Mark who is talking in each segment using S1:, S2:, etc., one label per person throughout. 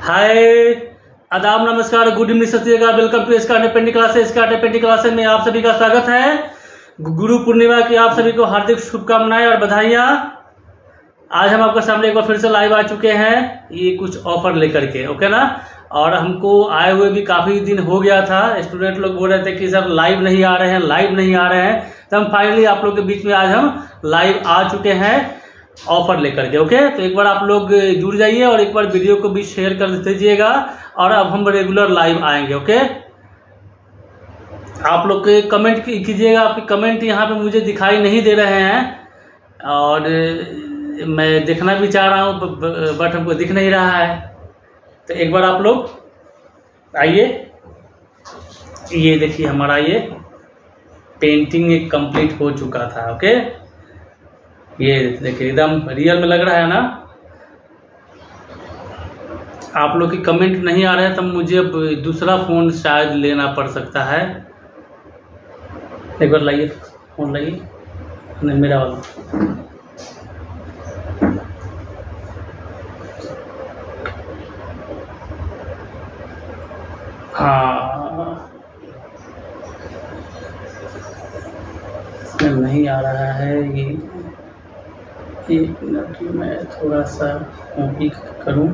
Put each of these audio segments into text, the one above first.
S1: हाय, आदाब, नमस्कार, good evening सत welcome to Skart painting classes Skart painting classes में आप सभी का स्वागत है। गुरु पूर्णिमा की आप सभी को हार्दिक शुभकामनाएँ और बधाइयाँ। आज हम आपके सामने एक बार फिर से लाइव आ चुके हैं, ये कुछ ऑफ़र लेकर के ओके ना? और हमको आए हुए भी काफ़ी दिन हो गया था। स्टूडेंट लोग बोल रहे थे कि सर लाइव नहीं आ रहे हैं लाइव नहीं आ रहे हैं। तो हम फाइनली आप लोग के बीच में आज हम लाइव आ चुके हैं ऑफ़र लेकर के ओके तो एक बार आप लोग जुड़ जाइए और एक बार वीडियो को भी शेयर कर दीजिएगा और अब हम रेगुलर लाइव आएँगे ओके आप लोग के कमेंट कीजिएगा, आपके कमेंट यहाँ पे मुझे दिखाई नहीं दे रहे हैं। और मैं देखना भी चाह रहा हूँ बट हमको दिख नहीं रहा है। तो एक बार आप लोग आइए। ये देखिए हमारा ये पेंटिंग एक कंप्लीट हो चुका था ओके ये देखिए, एकदम रियल में लग रहा है ना? आप लोग की कमेंट नहीं आ रहे हैं तब मुझे अब दूसरा फ़ोन शायद लेना पड़ सकता है। एक बार लाइए फ़ोन लाइए। नहीं, मेरा वाला। हाँ। नहीं आ रहा है ये एक मिनट मैं थोड़ा सा कॉपी करूँ।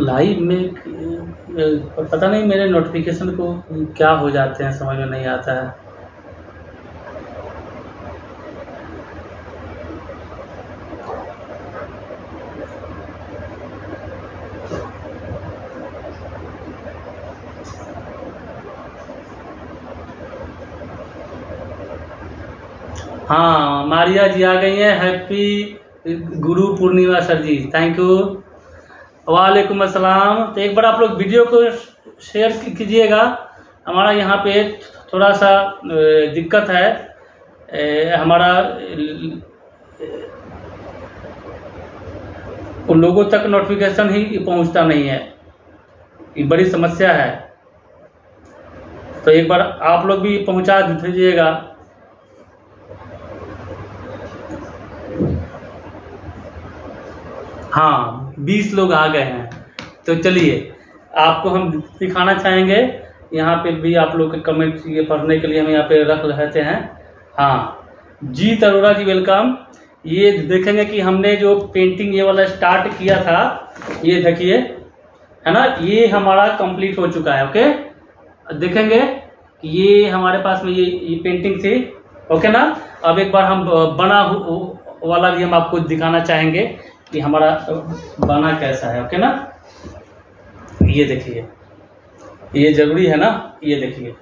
S1: लाइव में पता नहीं मेरे नोटिफिकेशन को क्या हो जाते हैं, समझ में नहीं आता है। हाँ मारिया जी आ गई हैं। Happy Guru Purnima sir ji. Thank you वालेकुम अस्सलाम। तो एक बार आप लोग वीडियो को शेयर कीजिएगा। हमारा यहाँ पे थोड़ा सा दिक्कत है। हमारा, उन लोगों तक नोटिफिकेशन ही पहुँचता नहीं है। ये बड़ी समस्या है। तो एक बार आप लोग भी पहुँचा दीजिएगा। हाँ बीस लोग आ गए हैं। तो चलिए, आपको हम दिखाना चाहेंगे, यहाँ पे भी आप लोग के कमेंट ये पढ़ने के लिए हम यहाँ पे रख रहते हैं। हाँ जी अरोड़ा जी वेलकम ये देखेंगे कि हमने जो पेंटिंग ये वाला स्टार्ट किया था, ये देखिए, है ना? ये हमारा कंप्लीट हो चुका है ओके देखेंगे ये हमारे पास में ये ये पेंटिंग थी ओके ना? अब एक बार हम बना वाला भी हम आपको दिखाना चाहेंगे। कि हमारा बना कैसा है ओके ना? ये देखिए, ये ज़रूरी है ना, ये देखिए।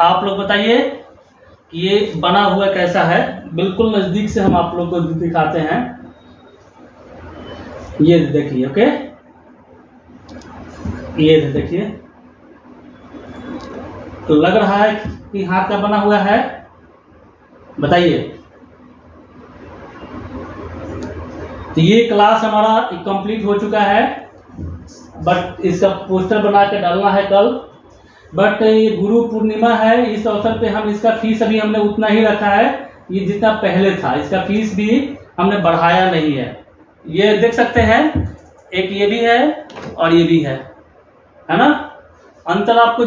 S1: आप लोग बताइए कि ये बना हुआ कैसा है? बिल्कुल नज़दीक से हम आप लोग को दिखाते हैं। ये देखिए ओके ये देखिए। तो लग रहा है कि हाथ का बना हुआ है। बताइए। तो ये क्लास हमारा कंप्लीट हो चुका है बट इसका पोस्टर बना के डालना है कल। बट ये गुरु पूर्णिमा है, इस अवसर पे हम इसका फ़ीस अभी हमने उतना ही रखा है, ये जितना पहले था। इसका फ़ीस भी हमने बढ़ाया नहीं है। ये देख सकते हैं, एक ये भी है और ये भी है। है ना? अंतर आपको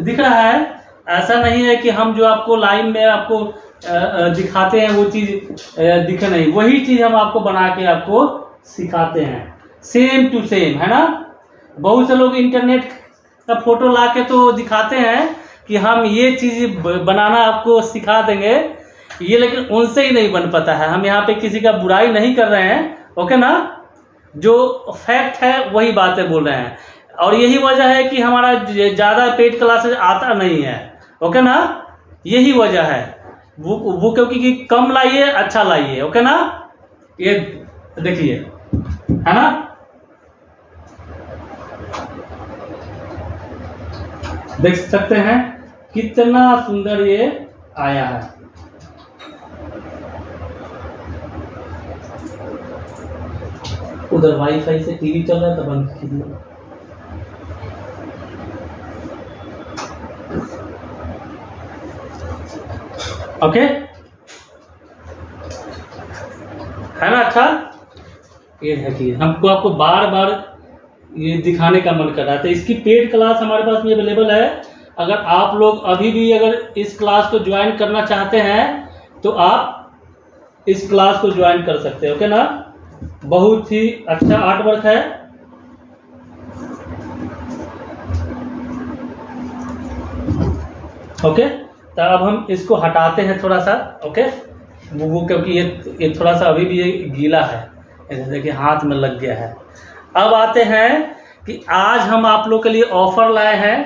S1: दिख रहा है, ऐसा नहीं है कि हम जो आपको लाइन में आपको दिखाते हैं वो चीज़ दिखे नहीं। वही चीज़ हम आपको बना के आपको सिखाते हैं। सेम टू सेम है ना? बहुत से लोग इंटरनेट का फ़ोटो ला के तो दिखाते हैं कि हम ये चीज़ बनाना आपको सिखा देंगे। ये लेकिन उनसे ही नहीं बन पाता है। हम यहाँ पे किसी का बुराई नहीं कर रहे हैं ओके ना? जो फैक्ट है, वही बातें बोल रहे हैं। और यही वजह है कि हमारा ज़्यादा पेड क्लासेज आता नहीं है ओके ना? यही वजह है। वो वो क्योंकि कि कम लाइए अच्छा लाइए ओके ना? ये देखिए, है ना? देख सकते हैं कितना सुंदर ये आया है। उधर वाईफाई से टीवी चल रहा है तो बंद कीजिए। ओके? है ना अच्छा? ये देखिए हमको आपको बार बार ये दिखाने का मन कर रहा था इसकी पेड क्लास हमारे पास में अवेलेबल है। अगर आप लोग अभी भी अगर इस क्लास को ज्वाइन करना चाहते हैं तो आप इस क्लास को ज्वाइन कर सकते हैं ओके ना? बहुत ही अच्छा आर्ट वर्क है। ओके तो अब हम इसको हटाते हैं थोड़ा सा, ओके? वो वो क्योंकि ये ये थोड़ा सा अभी भी ये गीला है। ऐसे देखिए, हाथ में लग गया है। अब आते हैं कि आज हम आप लोग के लिए ऑफ़र लाए हैं।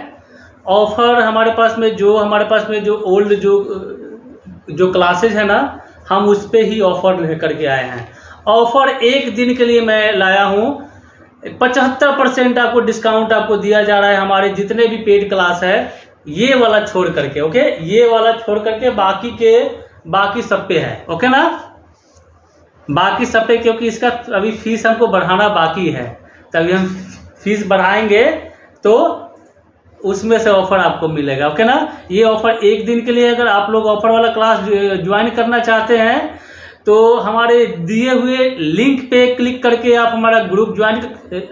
S1: ऑफ़र हमारे पास में जो हमारे पास में जो ओल्ड जो जो क्लासेज है ना, हम उस पर ही ऑफ़र लेकर के आए हैं। ऑफ़र एक दिन के लिए मैं लाया हूँ। पचहत्तर परसेंट आपको डिस्काउंट आपको दिया जा रहा है। हमारे जितने भी पेड क्लास है ये वाला छोड़ करके ओके ये वाला छोड़ करके बाकी के, बाकी सब पे है ओके ना? बाकी सब पे, क्योंकि इसका अभी फ़ीस हमको बढ़ाना बाकी है। तभी हम फ़ीस बढ़ाएँगे तो उसमें से ऑफ़र आपको मिलेगा ओके ना? ये ऑफ़र एक दिन के लिए अगर आप लोग ऑफ़र वाला क्लास ज्वाइन करना चाहते हैं तो हमारे दिए हुए लिंक पे क्लिक करके आप हमारा ग्रुप ज्वाइन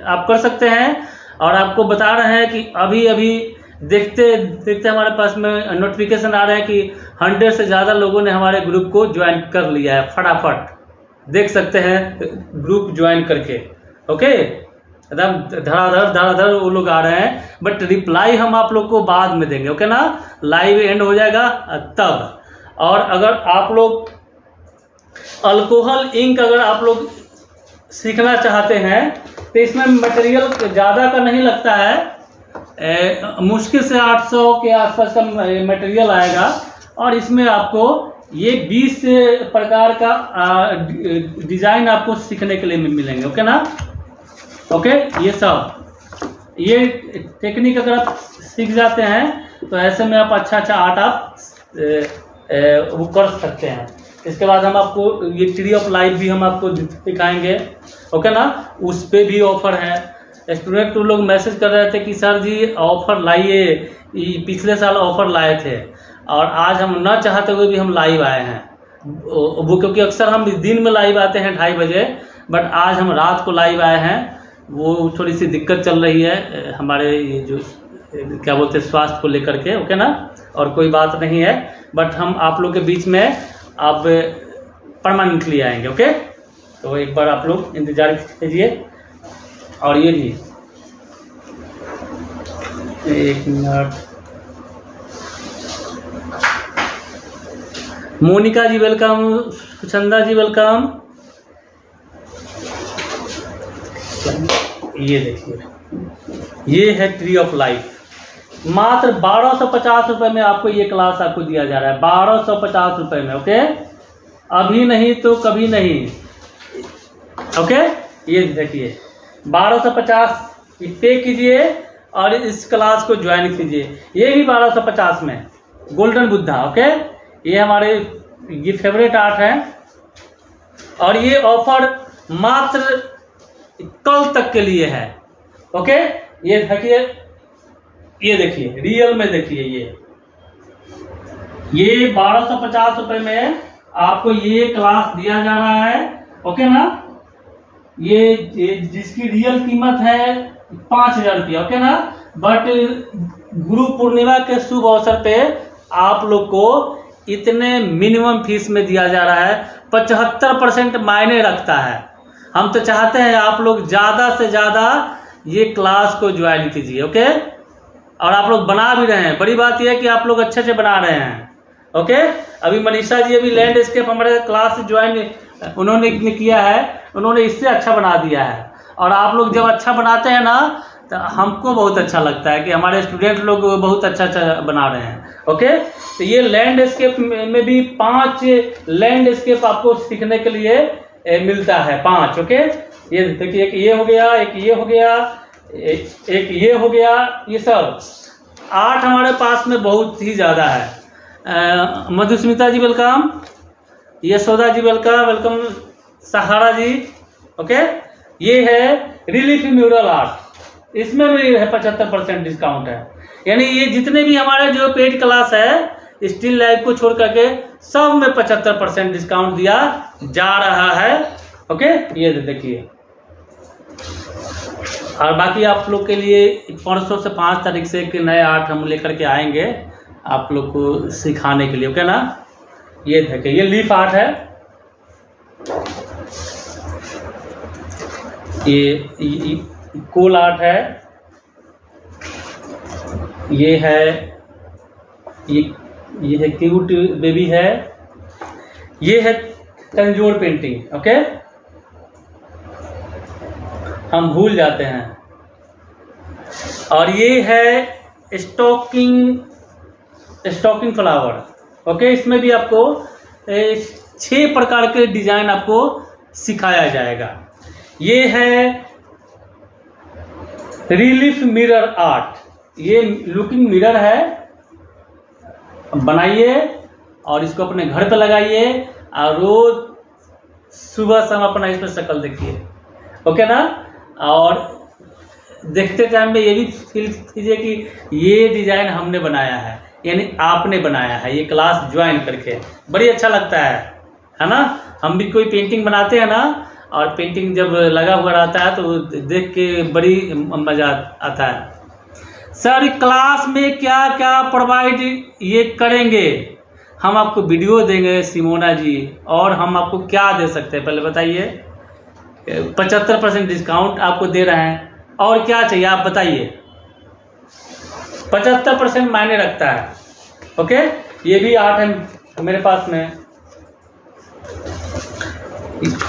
S1: आप कर सकते हैं। और आपको बता रहे हैं कि अभी अभी देखते देखते हमारे पास में नोटिफिकेशन आ रहे हैं कि हंड्रेड से ज़्यादा लोगों ने हमारे ग्रुप को ज्वाइन कर लिया है, फटाफट। देख सकते हैं ग्रुप ज्वाइन करके। ओके एकदम धड़ाधड़ धड़ाधड़ वो लोग आ रहे हैं बट रिप्लाई हम आप लोग को बाद में देंगे ओके ना? लाइव एंड हो जाएगा, तब। और अगर आप लोग अल्कोहल इंक अगर आप लोग सीखना चाहते हैं तो इसमें मटेरियल ज़्यादा का नहीं लगता है मुश्किल से 800 के आसपास का मटेरियल आएगा। और इसमें आपको ये 20 प्रकार का डिज़ाइन आपको सीखने के लिए मिलेंगे ओके ना? ओके ये सब। ये टेक्निक अगर आप सीख जाते हैं तो ऐसे में आप अच्छा अच्छा आर्ट आप ए, ए, वो कर सकते हैं। इसके बाद हम आपको ये ट्री ऑफ़ लाइफ भी हम आपको दिखाएँगे ओके ना? उस पर भी ऑफ़र है। स्टूडेंट लोग मैसेज कर रहे थे कि सर जी, ऑफ़र लाइए। पिछले साल ऑफ़र लाए थे। और आज हम ना चाहते हुए भी हम लाइव आए हैं। वो क्योंकि अक्सर हम दिन में लाइव आते हैं ढाई बजे, बट आज हम रात को लाइव आए हैं। वो थोड़ी सी दिक्कत चल रही है हमारे ये जो क्या बोलते हैं, स्वास्थ्य को लेकर के, ओके ना? और कोई बात नहीं है, बट हम आप लोग के बीच में अब परमानेंटली आएँगे, ओके? तो एक बार आप लोग इंतज़ार कीजिए। और ये भी। एक मिनट। मोनिका जी वेलकम चंदा जी वेलकम ये देखिए। ये है ट्री ऑफ़ लाइफ मात्र बारह सौ पचास रुपए में आपको ये क्लास आपको दिया जा रहा है। बारह सौ पचास रुपए में ओके अभी नहीं तो कभी नहीं। ओके ये देखिए। बारह सौ पचास पे कीजिए और इस क्लास को ज्वाइन कीजिए। ये भी बारह सौ पचास में। गोल्डन बुद्धा ओके ये हमारे, ये फेवरेट आर्ट है। और ये ऑफ़र मात्र कल तक के लिए है ओके ये देखिए ये देखिए रियल में देखिए ये। ये बारह सौ पचास रुपए में आपको ये क्लास दिया जा रहा है ओके ना? ये, जिसकी रियल कीमत है पाँच हज़ार रुपया ओके ना? बट गुरु पूर्णिमा के शुभ अवसर पे आप लोग को इतने मिनिमम फ़ीस में दिया जा रहा है। पचहत्तर परसेंट मायने रखता है। हम तो चाहते हैं आप लोग ज़्यादा से ज़्यादा ये क्लास को ज्वाइन कीजिए ओके और आप लोग बना भी रहे हैं। बड़ी बात यह है कि आप लोग अच्छे से बना रहे हैं ओके अभी मनीषा जी अभी लैंडस्केप हमारे क्लास ज्वाइन उन्होंने किया है उन्होंने इससे अच्छा बना दिया है। और आप लोग जब अच्छा बनाते हैं ना तो हमको बहुत अच्छा लगता है कि हमारे स्टूडेंट लोग बहुत अच्छा अच्छा बना रहे हैं। ओके तो ये लैंडस्केप में भी पाँच लैंडस्केप आपको सीखने के लिए मिलता है पाँच ओके ये देखिए एक ये हो गया एक ये हो गया एक, एक ये हो गया ये सब। आठ हमारे पास में बहुत ही ज़्यादा है। Madhusmita ji welcome Yashoda ji welcome welcome Sahara ji okay ये है रिलीफ म्यूरल आर्ट इसमें भी है पचहत्तर परसेंट डिस्काउंट है. यानी ये जितने भी हमारे जो पेड क्लास है स्टील लाइफ को छोड़ करके सब में पचहत्तर परसेंट डिस्काउंट दिया जा रहा है. ओके ये देखिए. और बाकी आप लोग के लिए परसों से पाँच तारीख से एक नए आर्ट हम लेकर के आएँगे आप लोग को सिखाने के लिए ओके ना? ये देखिए ये लीफ आर्ट है। ये, ये, ये कोल आर्ट है। ये है ये ये है क्यूट बेबी है। ये है तंजोर पेंटिंग ओके? हम भूल जाते हैं। और ये है स्टॉकिंग स्टॉकिंग फ्लावर। ओके, इसमें भी आपको छह प्रकार के डिज़ाइन आपको सिखाया जाएगा। ये है रिलीफ मिरर आर्ट। ये लुकिंग मिरर है। बनाइए और इसको अपने घर पे लगाइए और रोज सुबह शाम अपना इसमें शक्ल देखिए। ओके ना? और देखते टाइम में ये भी फील कीजिए कि ये डिज़ाइन हमने बनाया है। यानी आपने बनाया है, ये क्लास ज्वाइन करके। बड़ी अच्छा लगता है है ना? हम भी कोई पेंटिंग बनाते हैं ना, और पेंटिंग जब लगा हुआ रहता है तो देख के बड़ी मज़ा आता है। सर क्लास में क्या क्या प्रोवाइड ये करेंगे? हम आपको वीडियो देंगे, सिमोना जी, और हम आपको क्या दे सकते हैं? पहले बताइए। पचहत्तर परसेंट डिस्काउंट आपको दे रहे हैं, और क्या चाहिए आप बताइए। पचहत्तर परसेंट मायने रखता है। ओके? ये भी आठ है मेरे पास में।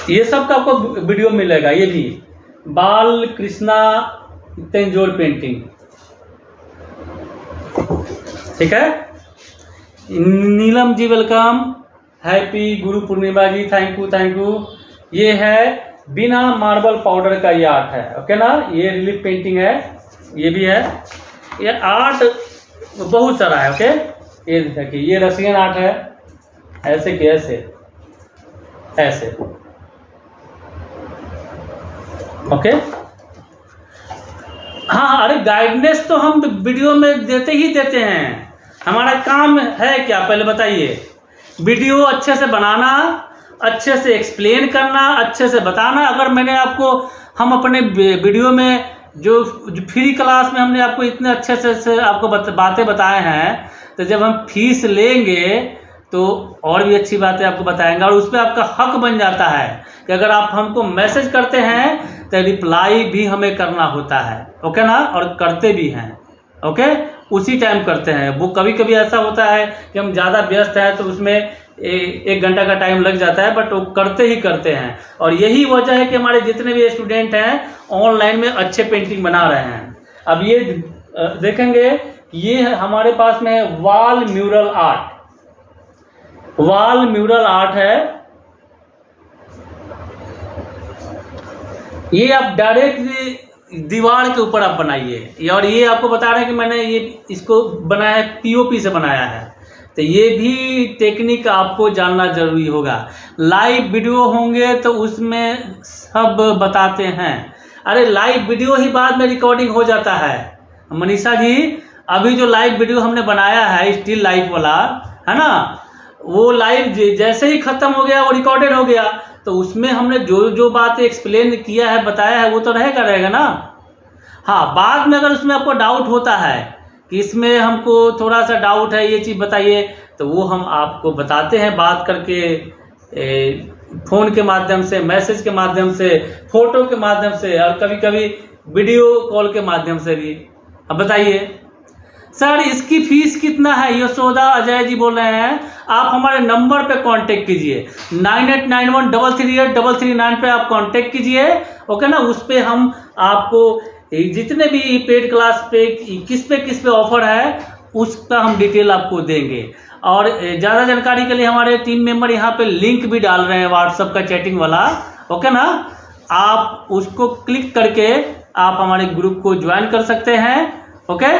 S1: ये सब का आपको वीडियो मिलेगा, ये भी। बाल कृष्णा तेंजोर पेंटिंग ठीक है? नीलम ji welcome happy Guru Purnima ji thank you thank you ये है बिना मार्बल पाउडर का ये आर्ट है। ओके ना? ये रिलीफ पेंटिंग है। ये भी है। ये आर्ट बहुत सारा है ओके ये देखिए, ये रशियन आर्ट है। ऐसे कि ऐसे। ऐसे। ओके हाँ हाँ अरे गाइडनेस तो हम वीडियो में देते ही देते हैं। हमारा काम है क्या? पहले बताइए। वीडियो अच्छे से बनाना, अच्छे से एक्सप्लेन करना, अच्छे से बताना। अगर मैंने आपको, हम अपने वीडियो में जो, फ्री क्लास में हमने आपको इतने अच्छे से, से आपको बत, बातें बताए हैं तो जब हम फ़ीस लेंगे तो और भी अच्छी बातें आपको बताएँगे और उस पर आपका हक बन जाता है कि अगर आप हमको मैसेज करते हैं तो रिप्लाई भी हमें करना होता है। ओके ना? और करते भी हैं। ओके उसी टाइम करते हैं। वो कभी कभी ऐसा होता है कि हम ज़्यादा व्यस्त हैं तो उसमें ए, एक घंटा का टाइम लग जाता है बट वो करते ही करते हैं। और यही वजह है कि हमारे जितने भी स्टूडेंट हैं ऑनलाइन में अच्छे पेंटिंग बना रहे हैं। अब ये देखेंगे ये हमारे पास में है wall mural art wall mural art है। ये आप डायरेक्ट दीवार के ऊपर आप बनाइए। और ये आपको बता रहे हैं कि मैंने ये इसको बनाया है पीओपी से बनाया है। तो ये भी टेक्निक आपको जानना ज़रूरी होगा। लाइव वीडियो होंगे तो उसमें सब बताते हैं। अरे लाइव वीडियो ही बाद में रिकॉर्डिंग हो जाता है। मनीषा जी, अभी जो लाइव वीडियो हमने बनाया है स्टिल लाइव वाला, है ना? वो लाइव जैसे ही खत्म हो गया, वो रिकॉर्डेड हो गया। तो उसमें हमने जो जो बात एक्सप्लेन किया है, बताया है, वो तो रहेगा रहेगा ना? हाँ बाद में अगर उसमें आपको डाउट होता है कि इसमें हमको थोड़ा सा डाउट है ये चीज़ बताइए। तो वो हम आपको बताते हैं बात करके ए, फ़ोन के माध्यम से मैसेज के माध्यम से फ़ोटो के माध्यम से और कभी कभी वीडियो कॉल के माध्यम से भी। अब बताइए। सर इसकी फ़ीस कितना है? यशोदा अजय जी बोल रहे हैं। आप हमारे नंबर पे कांटेक्ट कीजिए। Nine eight nine one double three eight double three nine पर आप कांटेक्ट कीजिए। ओके ना? उस पर हम आपको जितने भी पेड क्लास पे, किस पे किस पे ऑफ़र है उसका हम डिटेल आपको देंगे। और ज़्यादा जानकारी के लिए हमारे टीम मेंबर यहाँ पे लिंक भी डाल रहे हैं व्हाट्सअप का चैटिंग वाला। ओके ना? आप उसको क्लिक करके आप हमारे ग्रुप को ज्वाइन कर सकते हैं। ओके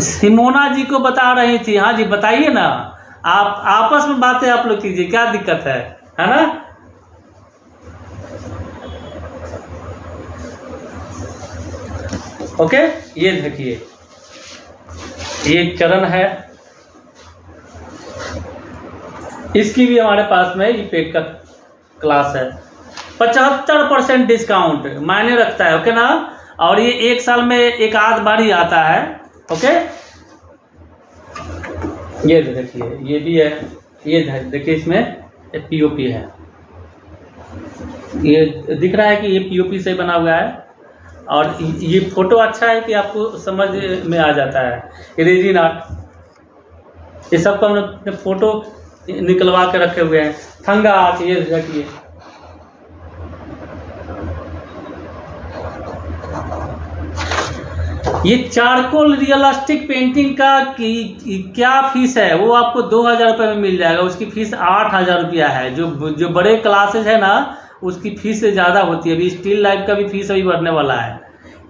S1: सिमोना जी को बता रही थी। हाँ जी, बताइए ना। आप, आपस में बातें आप लोग कीजिए, क्या दिक्कत है? है ना? ओके? ये देखिए। ये चरण है। इसकी भी हमारे पास में ये पेट का क्लास है। पचहत्तर परसेंट डिस्काउंट मायने रखता है, ओके ना? और ये एक साल में एक आध बार ही आता है, ओके? ये देखिए, ये भी है। ये देखिए इसमें पीओपी है। ये दिख रहा है कि ये पीओपी से बना हुआ है। और ये फ़ोटो अच्छा है कि आपको समझ में आ जाता है। रेजिन आर्ट ये सब सबको हमने फ़ोटो निकलवा के रखे हुए हैं। थंगा आर्ट ये रखिए ये चारकोल रियलिस्टिक पेंटिंग का की, क्या फ़ीस है? वो आपको दो हज़ार रुपये में मिल जाएगा। उसकी फ़ीस आठ हज़ार रुपया है। जो जो बड़े क्लासेज है ना उसकी फ़ीस से ज़्यादा होती है। अभी स्टील लाइफ का भी फ़ीस अभी बढ़ने वाला है।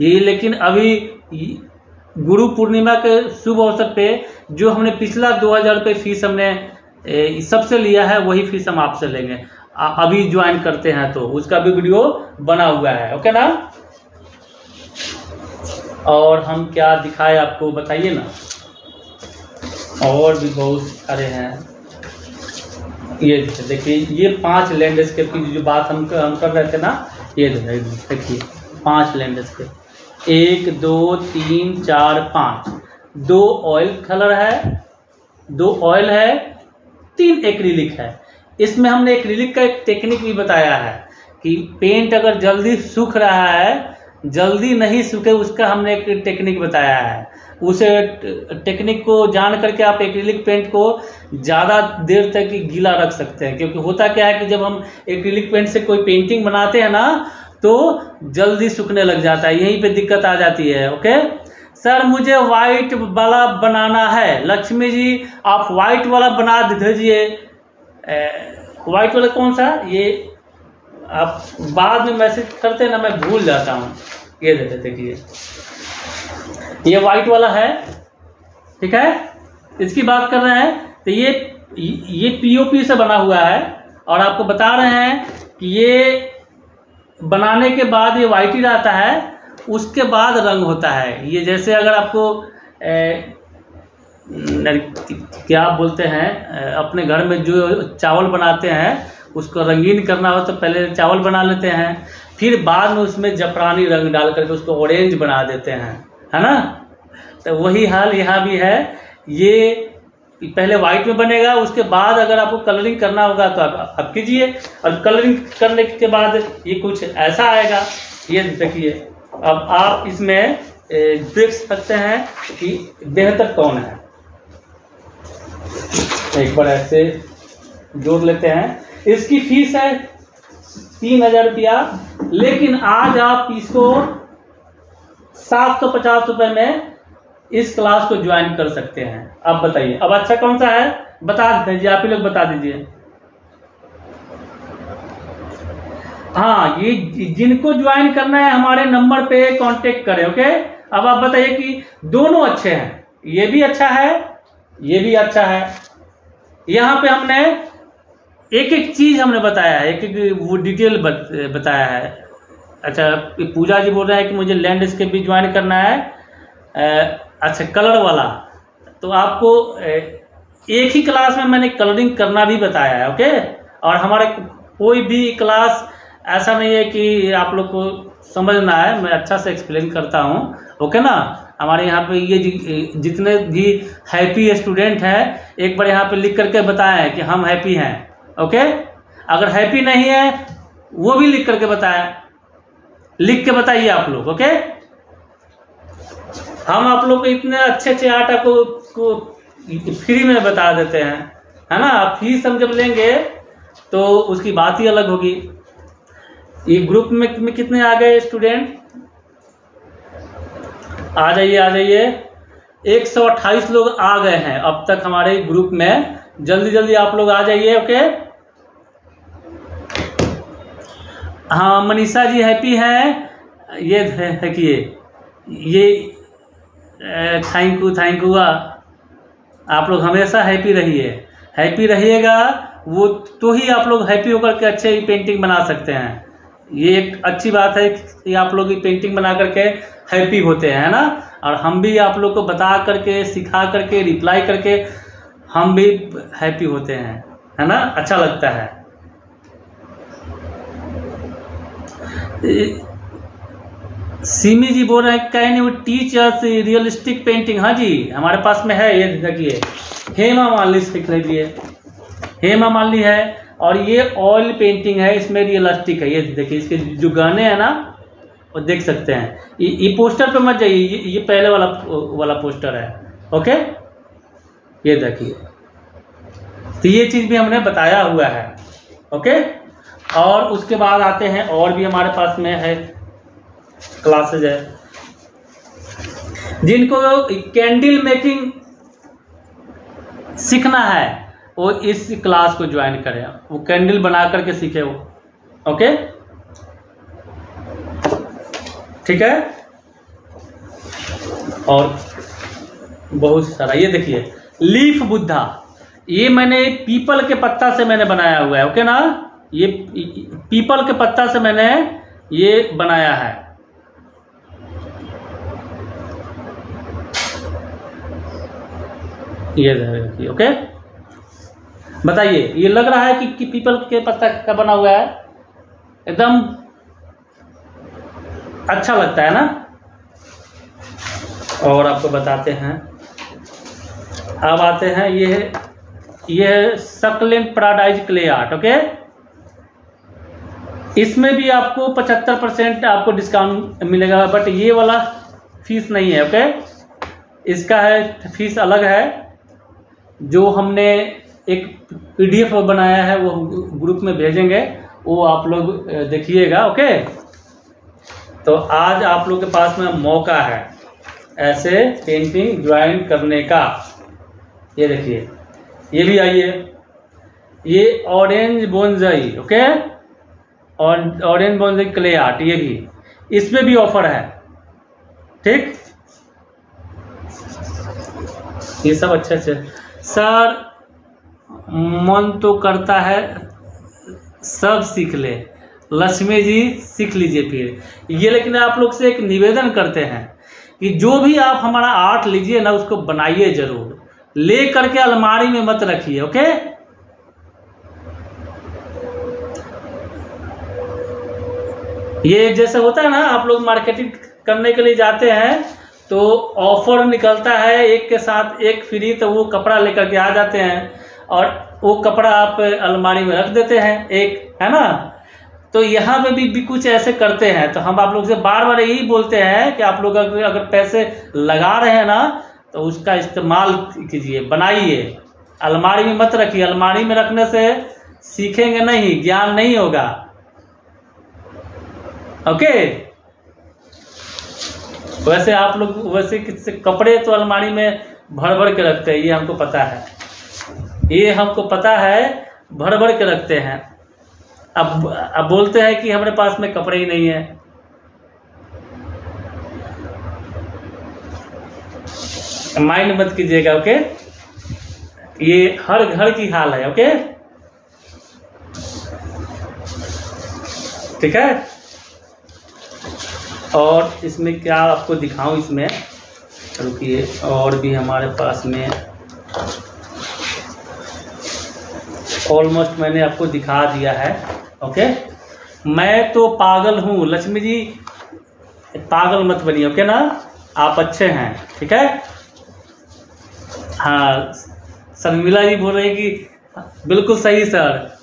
S1: ये लेकिन अभी गुरु पूर्णिमा के शुभ अवसर पे जो हमने पिछला दो हज़ार रुपये फ़ीस हमने सबसे लिया है, वही फ़ीस हम आपसे लेंगे। अभी ज्वाइन करते हैं तो उसका भी वीडियो बना हुआ है। ओके ना? और हम क्या दिखाए आपको बताइए ना। और भी बहुत सारे हैं। ये देखिए, ये पाँच लैंडस्केप की जो बात हम हम कर रहे थे ना, ये देखिए, पाँच लैंडस्केप एक, दो, तीन, चार, पाँच। दो ऑयल कलर है, दो ऑयल है, तीन एक्रिलिक है। इसमें हमने एक्रिलिक का एक टेक्निक भी बताया है कि पेंट अगर जल्दी सूख रहा है जल्दी नहीं सूखे, उसका हमने एक टेक्निक बताया है। उस टेक्निक को जान करके आप एक्रिलिक पेंट को ज़्यादा देर तक गीला रख सकते हैं, क्योंकि होता क्या है कि जब हम एक्रिलिक पेंट से कोई पेंटिंग बनाते हैं ना तो जल्दी सूखने लग जाता है, यहीं पे दिक्कत आ जाती है ओके सर, मुझे व्हाइट वाला बनाना है। लक्ष्मी जी, आप व्हाइट वाला बना दीजिए। व्हाइट वाला कौन सा? ये आप बाद में मैसेज करते ना मैं भूल जाता हूँ। ये देते देखिए ये वाइट वाला है ठीक है? इसकी बात कर रहे हैं तो ये ये पीओपी से बना हुआ है और आपको बता रहे हैं कि ये बनाने के बाद ये वाइट ही रहता है उसके बाद रंग होता है। ये जैसे अगर आपको ए, क्या बोलते हैं अपने घर में जो चावल बनाते हैं उसको रंगीन करना हो तो पहले चावल बना लेते हैं। फिर बाद में उसमें जपरानी रंग डाल करके उसको ऑरेंज बना देते हैं है ना? तो वही हाल यहाँ भी है। ये पहले व्हाइट में बनेगा उसके बाद अगर आपको कलरिंग करना होगा तो आप, आप कीजिए। और कलरिंग करने के बाद ये कुछ ऐसा आएगा। ये देखिए अब आप इसमें देख सकते हैं कि बेहतर कौन है। एक बार ऐसे जोड़ लेते हैं। इसकी फ़ीस है तीन हज़ार रुपया। लेकिन आज आप इसको सात सौ पचास रुपए में इस क्लास को ज्वाइन कर सकते हैं। अब बताइए। अब अच्छा कौन सा है? बता दीजिए आप ही लोग बता दीजिए। हाँ ये जिनको ज्वाइन करना है, हमारे नंबर पे कांटेक्ट करें ओके अब आप बताइए कि दोनों अच्छे हैं। ये भी अच्छा है, ये भी अच्छा है। यहाँ पे हमने एक एक चीज़ हमने बताया है एक एक वो डिटेल बत, बताया है। अच्छा पूजा जी बोल रहे हैं कि मुझे लैंडस्केप भी ज्वाइन करना है अच्छा कलर वाला। तो आपको एक ही क्लास में मैंने कलरिंग करना भी बताया है ओके और हमारे कोई भी क्लास ऐसा नहीं है कि आप लोग को समझना है मैं अच्छा से एक्सप्लेन करता हूँ ओके ना? हमारे यहाँ पे ये जितने भी हैप्पी स्टूडेंट हैं एक बार यहाँ पे लिख करके बताएँ कि हम हैप्पी हैं। ओके? अगर हैप्पी नहीं है वो भी लिख करके बताएँ। लिख के बताइए आप लोग ओके? हम आप लोग को इतने अच्छे अच्छे आटा को, को फ्री में बता देते हैं है ना? आप फ़ीस हम जब लेंगे तो उसकी बात ही अलग होगी। ये ग्रुप में, में कितने आ गए स्टूडेंट आ जाइए आ जाइए। 128 लोग आ गए हैं। अब तक हमारे ग्रुप में जल्दी जल्दी आप लोग आ जाइए, ओके? हाँ मनीषा जी हैप्पी हैं? ये देखिए ये? थैंक यू थैंक यू आप लोग हमेशा हैप्पी रहिए। हैप्पी रहिएगा, वो तो ही आप लोग हैप्पी होकर के अच्छे पेंटिंग बना सकते हैं। ये एक अच्छी बात है कि आप लोग ये पेंटिंग बना करके हैप्पी होते हैं, है ना? और हम भी आप लोग को बता करके, सिखा करके रिप्लाई करके हम भी हैप्पी होते हैं है ना? अच्छा लगता है। सिमी जी बोल रहे हैं can you teach us realistic painting हाँ जी हमारे पास में है ये देखिए। हेमा मालिनी सीख लीजिए हेमा मालिनी है और ये ऑयल पेंटिंग है इसमें रियलिस्टिक है। ये देखिए इसके जो गाने हैं ना वो देख सकते हैं। ये, ये पोस्टर पे मत जाइए ये, ये पहले वाला वाला पोस्टर है ओके ये देखिए। तो ये चीज़ भी हमने बताया हुआ है, ओके? और उसके बाद आते हैं, और भी हमारे पास में है, क्लासेज है। जिनको कैंडल मेकिंग सीखना है, वो इस क्लास को ज्वाइन करें। वो कैंडल बना करके सीखे वो, ओके? ठीक है? और बहुत सारा। ये देखिए लीफ बुद्धा। ये मैंने पीपल के पत्ता से मैंने बनाया हुआ है ओके ना? ये पीपल के पत्ता से मैंने ये बनाया है। ये ओके बताइए ये लग रहा है कि, कि पीपल के पत्ता का बना हुआ है? एकदम अच्छा लगता है ना? और आपको बताते हैं। अब आते हैं, ये ये succulent paradise clay art okay इसमें भी आपको 75 परसेंट आपको डिस्काउंट मिलेगा बट ये वाला फ़ीस नहीं है ओके इसका है फ़ीस अलग है। जो हमने एक पीडीएफ बनाया है, वो ग्रुप में भेजेंगे, वो आप लोग देखिएगा ओके तो आज आप लोग के पास में मौका है, ऐसे पेंटिंग ज्वाइन करने का। ये देखिए, ये भी आइए। ये ऑरेंज बोनजाई ओके और ऑरेंज बोनजाई क्ले आर्ट ये भी। इसमें भी ऑफ़र है। ठीक? ये सब अच्छे अच्छे। सर, मन तो करता है, सब सीख ले। लक्ष्मी जी सीख लीजिए फिर। ये लेकिन आप लोग से एक निवेदन करते हैं कि जो भी आप हमारा आर्ट लीजिए ना, उसको बनाइए ज़रूर। ले करके अलमारी में मत रखिए ओके? ये जैसे होता है ना आप लोग मार्केटिंग करने के लिए जाते हैं तो ऑफ़र निकलता है एक के साथ एक फ्री तो वो कपड़ा लेकर के आ जाते हैं और वो कपड़ा आप अलमारी में रख देते हैं एक है ना? तो यहाँ पे भी, भी कुछ ऐसे करते हैं तो हम आप लोग से बार बार यही बोलते हैं कि आप लोग अगर अगर पैसे लगा रहे हैं ना तो उसका इस्तेमाल कीजिए, बनाइए। अलमारी में मत रखिए। अलमारी में रखने से सीखेंगे नहीं, ज्ञान नहीं होगा। ओके? वैसे आप लोग, वैसे किससे कपड़े तो अलमारी में भर भर के रखते हैं, ये हमको पता है। ये हमको पता है भर भर के रखते हैं। अब अब बोलते हैं कि हमारे पास में कपड़े ही नहीं है। माइंड मत कीजिएगा ओके ये हर घर की हाल है ओके ठीक है? और इसमें क्या आपको दिखाऊँ इसमें? रुकिए, और भी हमारे पास में ऑलमोस्ट मैंने आपको दिखा दिया है ओके मैं तो पागल हूँ, लक्ष्मी जी, पागल मत बनिए ओके ना? आप अच्छे हैं, ठीक है? हाँ शर्मिला जी बोल रहे हैं कि, बिल्कुल सही सर।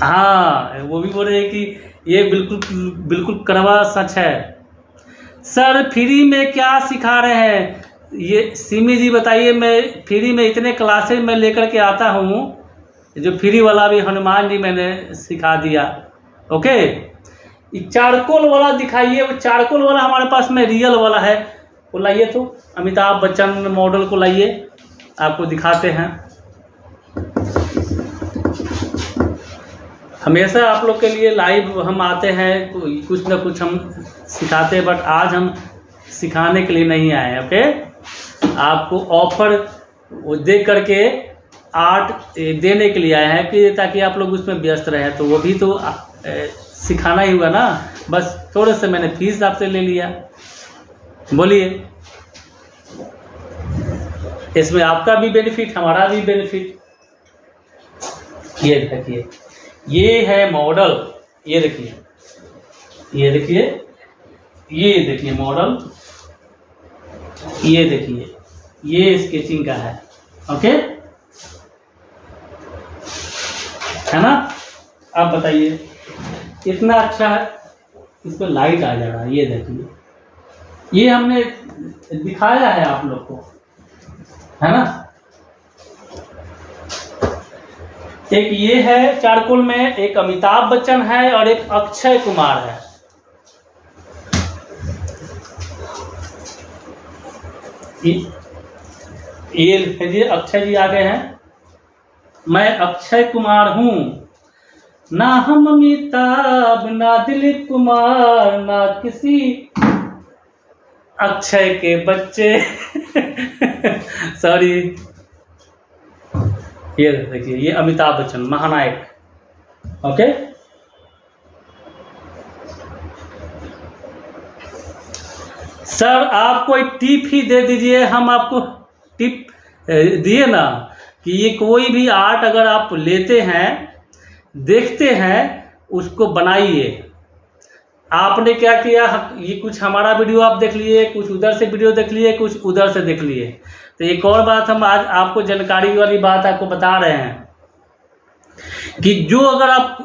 S1: हाँ वो भी बोल रहे हैं कि ये बिल्कुल बिल्कुल कड़वा सच है। सर, फ्री में क्या सिखा रहे हैं? ये सिमी जी बताइए, मैं फ्री में इतने क्लासेज में लेकर के आता हूँ, जो फ्री वाला भी हनुमान जी मैंने सिखा दिया। ओके? चारकोल वाला दिखाइए, वो चारकोल वाला हमारे पास में रियल वाला है। वो लाइए तो। अमिताभ बच्चन मॉडल को लाइए। आपको दिखाते हैं। हमेशा आप लोग के लिए लाइव हम आते हैं कुछ ना कुछ हम सिखाते हैं बट आज हम सिखाने के लिए नहीं आए हैं ओके आपको ऑफ़र दे करके आर्ट देने के लिए आए हैं कि ताकि आप लोग उसमें व्यस्त रहें तो वो भी तो सिखाना ही हुआ ना। बस थोड़े से मैंने फ़ीस आपसे ले लिया। बोलिए। इसमें आपका भी बेनिफिट हमारा भी बेनिफिट ये देखिए, ये है मॉडल ये देखिए ये देखिए ये देखिए मॉडल ये देखिए, ये स्केचिंग का है ओके है ना? आप बताइए, इतना अच्छा है इस पर लाइट आ जा रहा है, ये देखिए। ये हमने दिखाया है आप लोग को, है ना? एक ये है चारकोल में एक अमिताभ बच्चन है और एक अक्षय कुमार है। ये लीजिए अक्षय जी आ गए हैं। मैं अक्षय कुमार हूँ। ना हम अमिताभ, ना दिलीप कुमार, ना किसी अक्षय के बच्चे। सॉरी ये देखिए, ये अमिताभ बच्चन, महानायक। ओके सर आप कोई टिप ही दे दीजिए, हम आपको टिप दिए ना कि ये कोई भी आर्ट अगर आप लेते हैं, देखते हैं, उसको बनाइए। आपने क्या किया? ये कुछ हमारा वीडियो आप देख लिए, कुछ उधर से वीडियो देख लिए, कुछ उधर से देख लिए। तो एक और बात हम आज आपको जानकारी वाली बात आपको बता रहे हैं कि जो अगर आप,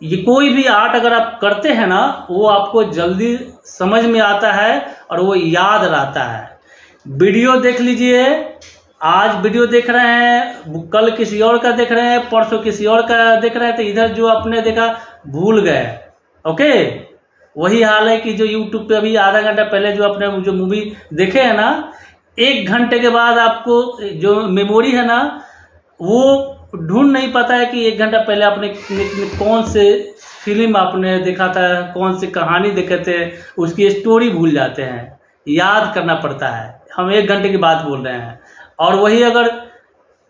S1: ये कोई भी आर्ट अगर आप करते हैं ना, वो आपको जल्दी समझ में आता है और वो याद रहता है। वीडियो देख लीजिए। आज वीडियो देख रहे हैं, कल किसी और का देख रहे हैं, परसों किसी और का देख रहे हैं तो इधर जो आपने देखा, भूल गए। ओके वही हाल है कि जो यूट्यूब पे अभी आधा घंटा पहले जो अपने जो मूवी देखे हैं ना, एक घंटे के बाद आपको जो मेमोरी है ना, वो ढूंढ नहीं पाता है कि एक घंटा पहले आपने कौन से फ़िल्म आपने देखा था, कौन सी कहानी देखे थे, उसकी स्टोरी भूल जाते हैं। याद करना पड़ता है। हम एक घंटे की बात बोल रहे हैं। और वही अगर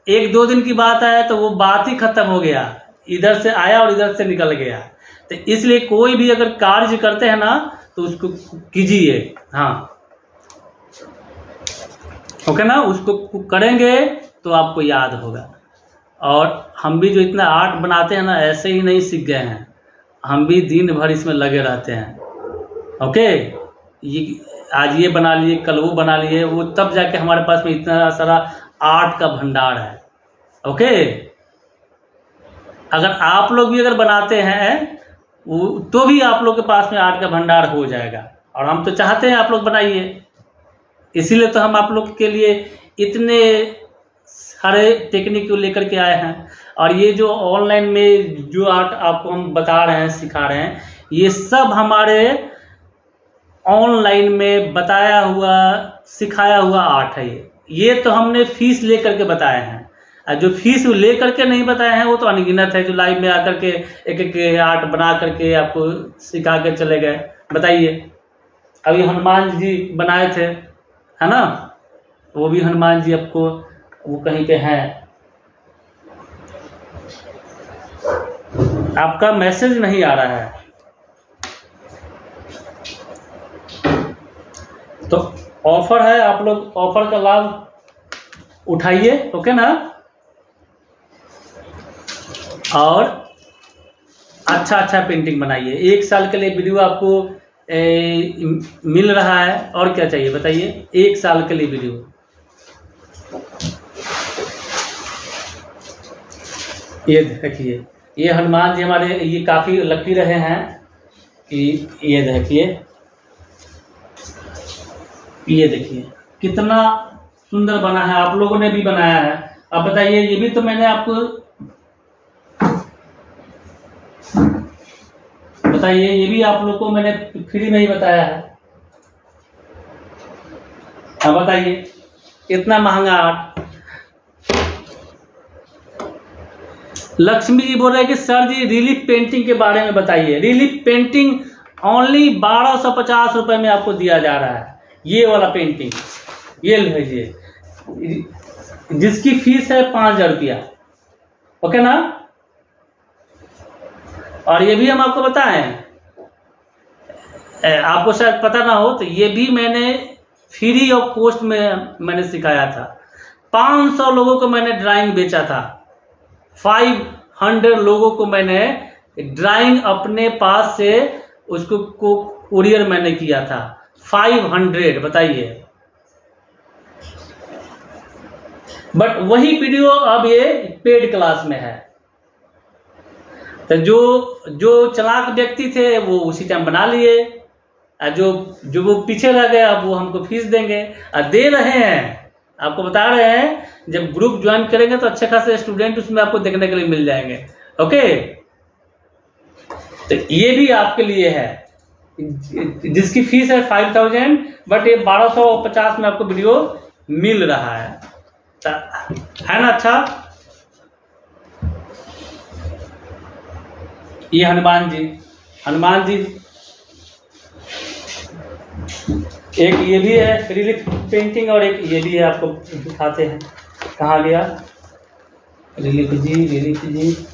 S1: एक दो दिन की बात आया तो वो बात ही खत्म हो गया। इधर से आया और इधर से निकल गया। तो इसलिए कोई भी अगर कार्य करते हैं ना तो उसको कीजिए। हाँ। ओके ना? उसको करेंगे तो आपको याद होगा। और हम भी जो इतना आर्ट बनाते हैं ना, ऐसे ही नहीं सीख गए हैं। हम भी दिन भर इसमें लगे रहते हैं। ओके ये आज ये बना लिए, कल वो बना लिए, वो तब जाके हमारे पास में इतना सारा आर्ट का भंडार है। ओके अगर आप लोग भी अगर बनाते हैं तो भी आप लोग के पास में आर्ट का भंडार हो जाएगा। और हम तो चाहते हैं आप लोग बनाइए। इसीलिए तो हम आप लोग के लिए इतने सारे टेक्निक को लेकर के आए हैं। और ये जो ऑनलाइन में जो आर्ट आपको हम बता रहे हैं, सिखा रहे हैं, ये सब हमारे ऑनलाइन में बताया हुआ, सिखाया हुआ आर्ट है ये। ये तो हमने फ़ीस लेकर के बताए हैं। जो फ़ीस ले करके नहीं बताए हैं, वो तो अनगिनत है, जो लाइव में आकर के एक एक आर्ट बना करके आपको सिखा के चले गए। बताइए। अभी हनुमान जी बनाए थे, है ना? वो भी हनुमान जी आपको, वो कहीं पे हैं। आपका मैसेज नहीं आ रहा है। तो ऑफ़र है, आप लोग ऑफ़र का लाभ उठाइए, ओके ना? और अच्छा अच्छा पेंटिंग बनाइए। एक साल के लिए वीडियो आपको ए, मिल रहा है और क्या चाहिए बताइए? एक साल के लिए वीडियो ये देखिए ये हनुमान जी हमारे ये काफ़ी लकी रहे हैं कि ये देखिए ये देखिए कितना सुंदर बना है। आप लोगों ने भी बनाया है। अब बताइए ये भी तो मैंने आपको बताइए, ये भी आप लोग को मैंने फ्री में ही बताया है। अब बताइए। इतना महँगा आर्ट लक्ष्मी जी बोल रहे हैं कि सर जी रिलीफ पेंटिंग के बारे में बताइए। रिलीफ पेंटिंग ओनली बारह सौ पचास रुपए में आपको दिया जा रहा है। ये वाला पेंटिंग ये लीजिए। जिसकी फ़ीस है पाँच हज़ार रुपया। ओके ना? और ये भी हम आपको बताएँ। आपको शायद पता ना हो तो ये भी मैंने फ्री ऑफ़ कॉस्ट में मैंने सिखाया था। 500 लोगों को मैंने ड्राइंग बेचा था। 500 लोगों को मैंने ड्राइंग अपने पास से उसको, को कुरियर मैंने किया था। 500 बताइए। बट वही वीडियो अब ये पेड क्लास में है। तो जो जो चलाक व्यक्ति थे, वो उसी टाइम बना लिए। और जो जो वो पीछे रह गए अब वो हमको फ़ीस देंगे। और दे रहे हैं, आपको बता रहे हैं, जब ग्रुप ज्वाइन करेंगे तो अच्छे खासे स्टूडेंट उसमें आपको देखने के लिए मिल जाएँगे। ओके तो ये भी आपके लिए है। जिसकी फ़ीस है फाइव थाउज़ेंड बट ये बारह सौ पचास में आपको वीडियो मिल रहा है। है ना? अच्छा? ये हनुमान जी। हनुमान जी, एक ये भी है रिलीफ पेंटिंग और एक ये भी है, आपको दिखाते हैं। कहाँ गया? Relief ji relief ji.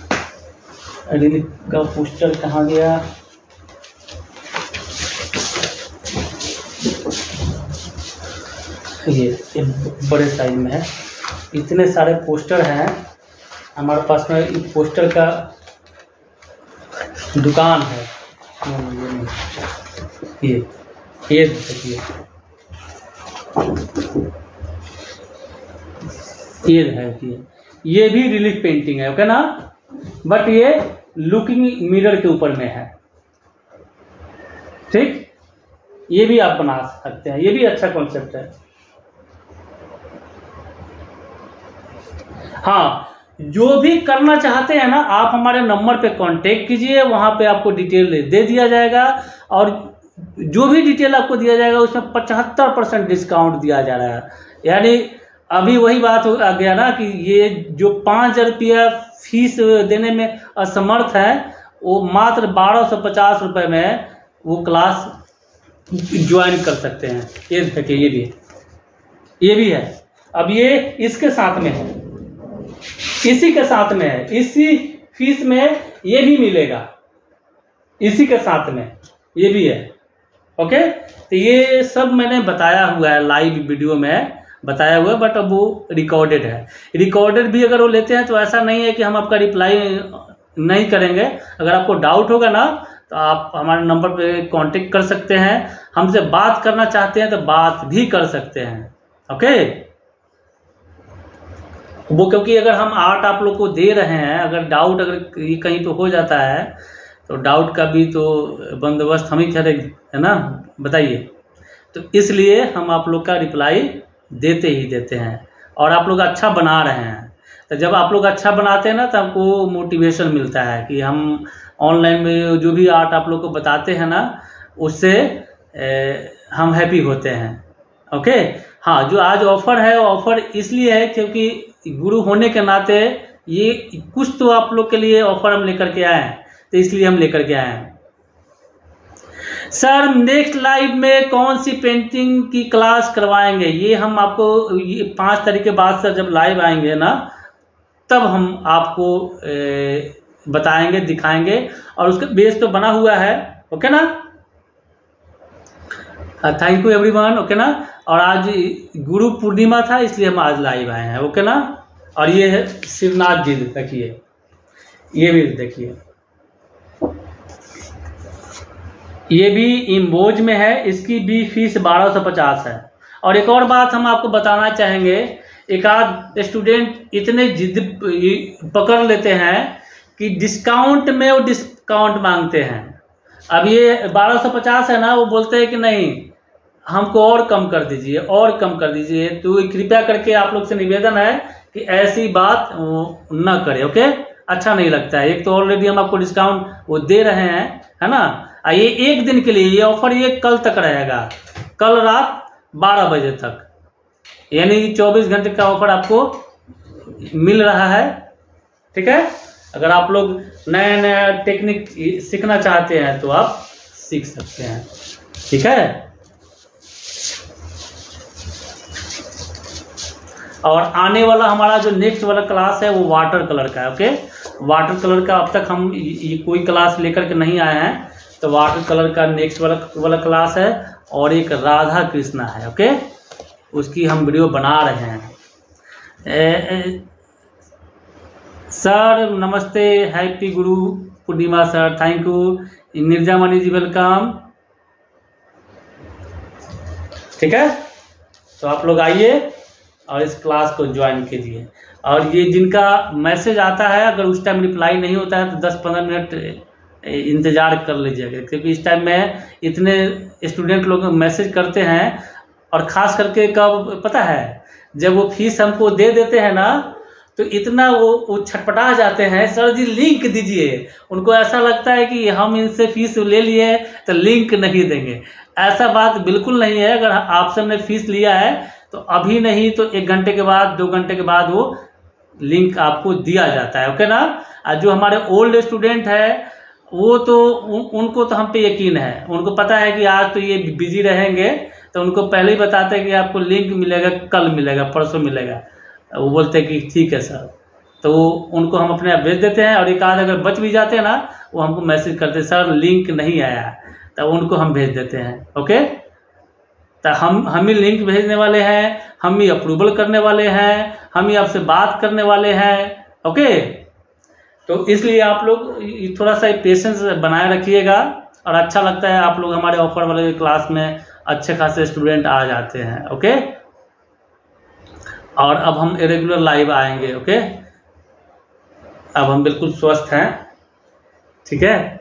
S1: Relief का पोस्टर कहाँ गया? ये बड़े साइज़ में है। इतने सारे पोस्टर हैं। हमारे पास में पोस्टर का दुकान है। ये ये देखिए ये ये। ये भी रिलीफ पेंटिंग है ओके ना? बट ये लुकिंग मिरर के ऊपर में है। ठीक? ये भी आप बना सकते हैं। ये भी अच्छा कॉन्सेप्ट है। हाँ जो भी करना चाहते हैं ना, आप हमारे नंबर पे कांटेक्ट कीजिए, वहाँ पे आपको डिटेल दे दिया जाएगा और जो भी डिटेल आपको दिया जाएगा, उसमें पचहत्तर परसेंट डिस्काउंट दिया जा रहा है। यानी अभी वही बात हो गया ना कि ये जो पाँच हज़ार रुपया फ़ीस देने में असमर्थ है, वो मात्र बारह सौ पचास रुपये में वो क्लास ज्वाइन कर सकते हैं। ये देखिए, ये भी ये भी है। अब ये इसके साथ में है। इसी के साथ में है इसी फ़ीस में ये भी मिलेगा। इसी के साथ में, ये भी है। ओके? तो ये सब मैंने बताया हुआ है लाइव वीडियो में बताया हुआ है बट अब वो रिकॉर्डेड है। रिकॉर्डेड भी अगर वो लेते हैं तो ऐसा नहीं है कि हम आपका रिप्लाई नहीं करेंगे। अगर आपको डाउट होगा ना तो आप हमारे नंबर पे कांटेक्ट कर सकते हैं। हमसे बात करना चाहते हैं तो बात भी कर सकते हैं। ओके? वो क्योंकि अगर हम आर्ट आप लोग को दे रहे हैं अगर डाउट अगर कहीं पे हो जाता है तो डाउट का भी तो बंदोबस्त हम ही करेंगे है ना? बताइए। तो इसलिए हम आप लोग का रिप्लाई देते ही देते हैं। और आप लोग अच्छा बना रहे हैं। तो जब आप लोग अच्छा बनाते हैं ना तो हमको मोटिवेशन मिलता है कि हम ऑनलाइन में जो भी आर्ट आप लोग को बताते हैं ना उससे ए, हम हैप्पी होते हैं। ओके हाँ जो आज ऑफ़र है ऑफ़र इसलिए है क्योंकि गुरु होने के नाते ये कुछ तो आप लोग के लिए ऑफ़र हम लेकर के आए हैं तो इसलिए हम लेकर के आए हैं। सर नेक्स्ट लाइव में कौन सी पेंटिंग की क्लास करवाएँगे? ये हम आपको ये पाँच तारीख के बाद सर जब लाइव आएँगे ना तब हम आपको ए, बताएँगे दिखाएँगे और उसका बेस तो बना हुआ है ओके ना? थैंक यू एवरीवन ओके ना? और आज गुरु पूर्णिमा था, इसलिए हम आज लाइव आए हैं। ओके ना और ये है शिवनाथ जी, देखिए। ये भी देखिए। ये भी इम्बोज में है, इसकी भी फ़ीस बारह सौ पचास है। और एक और बात हम आपको बताना चाहेंगे, एक आध स्टूडेंट इतने जिद पकड़ लेते हैं कि डिस्काउंट में वो डिस्काउंट मांगते हैं। अब ये बारह सौ पचास है ना, वो बोलते हैं कि नहीं हमको और कम कर दीजिए, और कम कर दीजिए। तो कृपया करके आप लोग से निवेदन है कि ऐसी बात न करें, ओके? अच्छा नहीं लगता है। एक तो ऑलरेडी हम आपको डिस्काउंट वो दे रहे हैं, है ना? ये एक दिन के लिए ये ऑफ़र ये कल तक रहेगा। कल रात बारह बजे तक। यानी चौबीस घंटे का ऑफ़र आपको मिल रहा है, ठीक है? अगर आप लोग नया नया टेक्निक सीखना चाहते हैं तो आप सीख सकते हैं, ठीक है? और आने वाला हमारा जो नेक्स्ट वाला क्लास है वो वाटर कलर का है ओके वाटर कलर का अब तक हम ये कोई क्लास लेकर के नहीं आए हैं तो वाटर कलर का नेक्स्ट वाला वाला क्लास है और एक राधा कृष्णा है ओके उसकी हम वीडियो बना रहे हैं। ए, ए, सर नमस्ते happy Guru Purnima sir thank you Nirja Mani ji welcome ठीक है? तो आप लोग आइए। और इस क्लास को ज्वाइन कीजिए। और ये जिनका मैसेज आता है, अगर उस टाइम रिप्लाई नहीं होता है तो 10-15 मिनट इंतज़ार कर लीजिएगा। क्योंकि इस टाइम में इतने स्टूडेंट लोग मैसेज करते हैं, और ख़ास करके कब, पता है? जब वो फ़ीस हमको दे देते हैं ना तो इतना वो वो छटपटा जाते हैं। सर जी लिंक दीजिए। उनको ऐसा लगता है कि हम इनसे फ़ीस ले लिए तो लिंक नहीं देंगे। ऐसा बात बिल्कुल नहीं है। अगर आपसे हमने फ़ीस लिया है तो अभी नहीं तो एक घंटे के बाद दो घंटे के बाद वो लिंक आपको दिया जाता है ओके ना? और जो हमारे ओल्ड स्टूडेंट है वो तो उन, उनको तो हम पे यकीन है। उनको पता है कि आज तो ये बिज़ी रहेंगे तो उनको पहले ही बताते हैं कि आपको लिंक मिलेगा कल मिलेगा परसों मिलेगा। वो बोलते हैं कि ठीक है सर। तो उनको हम अपने आप भेज देते हैं और एक आध अगर बच भी जाते हैं ना वो हमको मैसेज करते सर लिंक नहीं आया तो उनको हम भेज देते हैं ओके? तो हम हम ही लिंक भेजने वाले हैं, हम ही अप्रूवल करने वाले हैं, हम ही आपसे बात करने वाले हैं ओके तो इसलिए आप लोग थोड़ा सा पेशेंस बनाए रखिएगा और अच्छा लगता है आप लोग हमारे ऑफ़र वाले क्लास में अच्छे खासे स्टूडेंट आ जाते हैं ओके और अब हम रेगुलर लाइव आएँगे ओके अब हम बिल्कुल स्वस्थ हैं, ठीक है?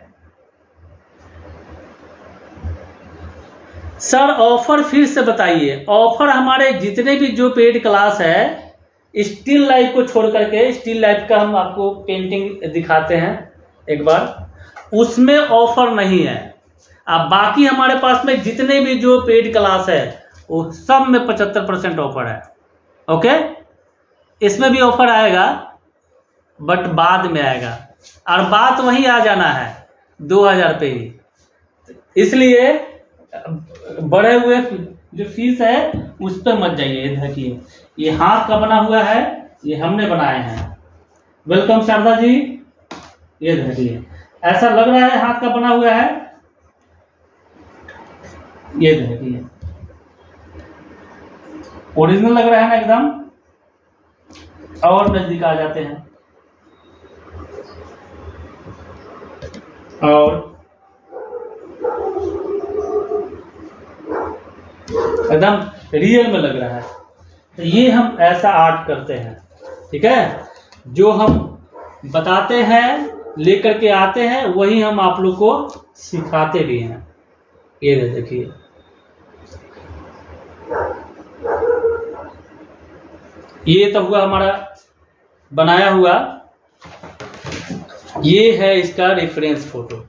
S1: सर ऑफ़र फिर से बताइए। ऑफ़र हमारे जितने भी जो पेड क्लास है स्टील लाइफ को छोड़ करके स्टील लाइफ का हम आपको पेंटिंग दिखाते हैं एक बार। उसमें ऑफ़र नहीं है। अब बाकी हमारे पास में जितने भी जो पेड क्लास है, वो सब में पचहत्तर परसेंट ऑफ़र है। ओके इसमें भी ऑफ़र आएगा बट बाद में आएगा। और बात वही आ जाना है, दो हज़ार पे ही। इसलिए बढ़े हुए जो फ़ीस है, उस पर मत जाइए देखिए। ये हाथ का बना हुआ है, ये हमने बनाए हैं। वेलकम शारदा जी। ये देखिए। ऐसा लग रहा है हाथ का बना हुआ है। ये देखिए। ओरिजिनल लग रहा है ना एकदम? और नज़दीक आ जाते हैं। और एकदम रियल में लग रहा है। तो ये हम ऐसा आर्ट करते हैं, ठीक है? जो हम बताते हैं, लेकर के आते हैं, वही हम आप लोग को सिखाते भी हैं। ये देखिए। ये तो हुआ हमारा, बनाया हुआ। ये है इसका रेफरेंस फ़ोटो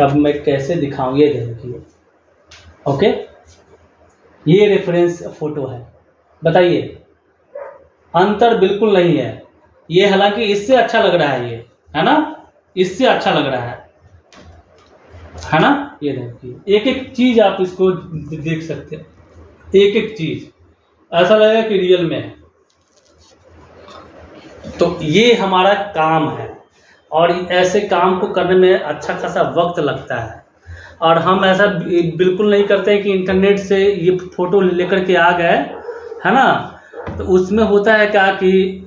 S1: अब मैं कैसे दिखाऊँ, ये देखिए। ओके ये रेफरेंस फ़ोटो है। बताइए। अंतर बिल्कुल नहीं है। ये हालाँकि इससे अच्छा लग रहा है ये, है ना? इससे अच्छा लग रहा है। है ना? ये देखिए। एक एक चीज़ आप इसको देख सकते हैं। एक एक चीज़। ऐसा लगेगा कि रियल में है। तो ये हमारा काम है। और ऐसे काम को करने में अच्छा खासा वक्त लगता है। और हम ऐसा बिल्कुल नहीं करते कि इंटरनेट से ये फ़ोटो लेकर के आ गए है ना? तो उसमें होता है क्या कि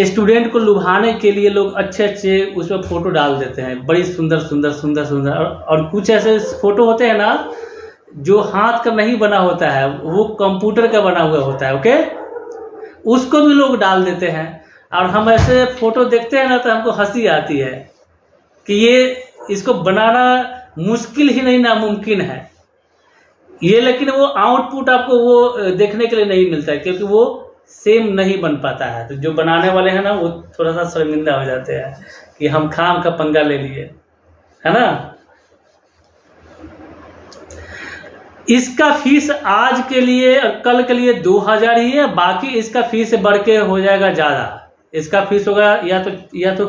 S1: स्टूडेंट को लुभाने के लिए लोग अच्छे अच्छे उसमें फ़ोटो डाल देते हैं बड़ी सुंदर सुंदर सुंदर सुंदर। और, और कुछ ऐसे फ़ोटो होते हैं ना जो हाथ का नहीं बना होता है वो कंप्यूटर का बना हुआ होता है ओके? उसको भी लोग डाल देते हैं। और हम ऐसे फ़ोटो देखते हैं ना तो हमको हँसी आती है कि ये इसको बनाना मुश्किल ही नहीं नामुमकिन है। ये लेकिन वो आउटपुट आपको वो देखने के लिए नहीं मिलता है, क्योंकि वो सेम नहीं बन पाता है। तो जो बनाने वाले हैं ना, वो थोड़ा सा शर्मिंदा हो जाते हैं कि हम खाम का पंगा ले लिए। है ना? इसका फ़ीस आज के लिए, कल के लिए दो हज़ार ही है, बाकी इसका फ़ीस बढ़ के हो जाएगा ज़्यादा। इसका फ़ीस होगा या तो या तो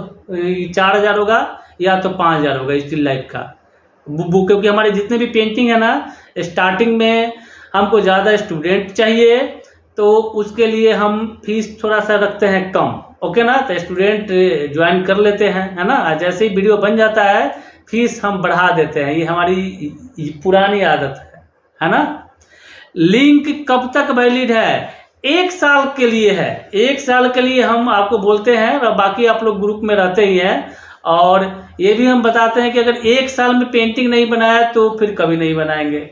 S1: चार हज़ार होगा, या तो पाँच हज़ार होगा स्टील लाइफ का। क्योंकि हमारे जितने भी पेंटिंग है ना स्टार्टिंग में हमको ज़्यादा स्टूडेंट चाहिए तो उसके लिए हम फ़ीस थोड़ा सा रखते हैं कम ओके ना? तो स्टूडेंट ज्वाइन कर लेते हैं, है ना? जैसे ही वीडियो बन जाता है फ़ीस हम बढ़ा देते हैं, ये हमारी पुरानी आदत है है ना? लिंक कब तक वैलिड है? एक साल के लिए है। एक साल के लिए हम आपको बोलते हैं, और बाकी आप लोग ग्रुप में रहते ही हैं और ये भी हम बताते हैं कि अगर एक साल में पेंटिंग नहीं बनाया तो फिर कभी नहीं बनाएँगे।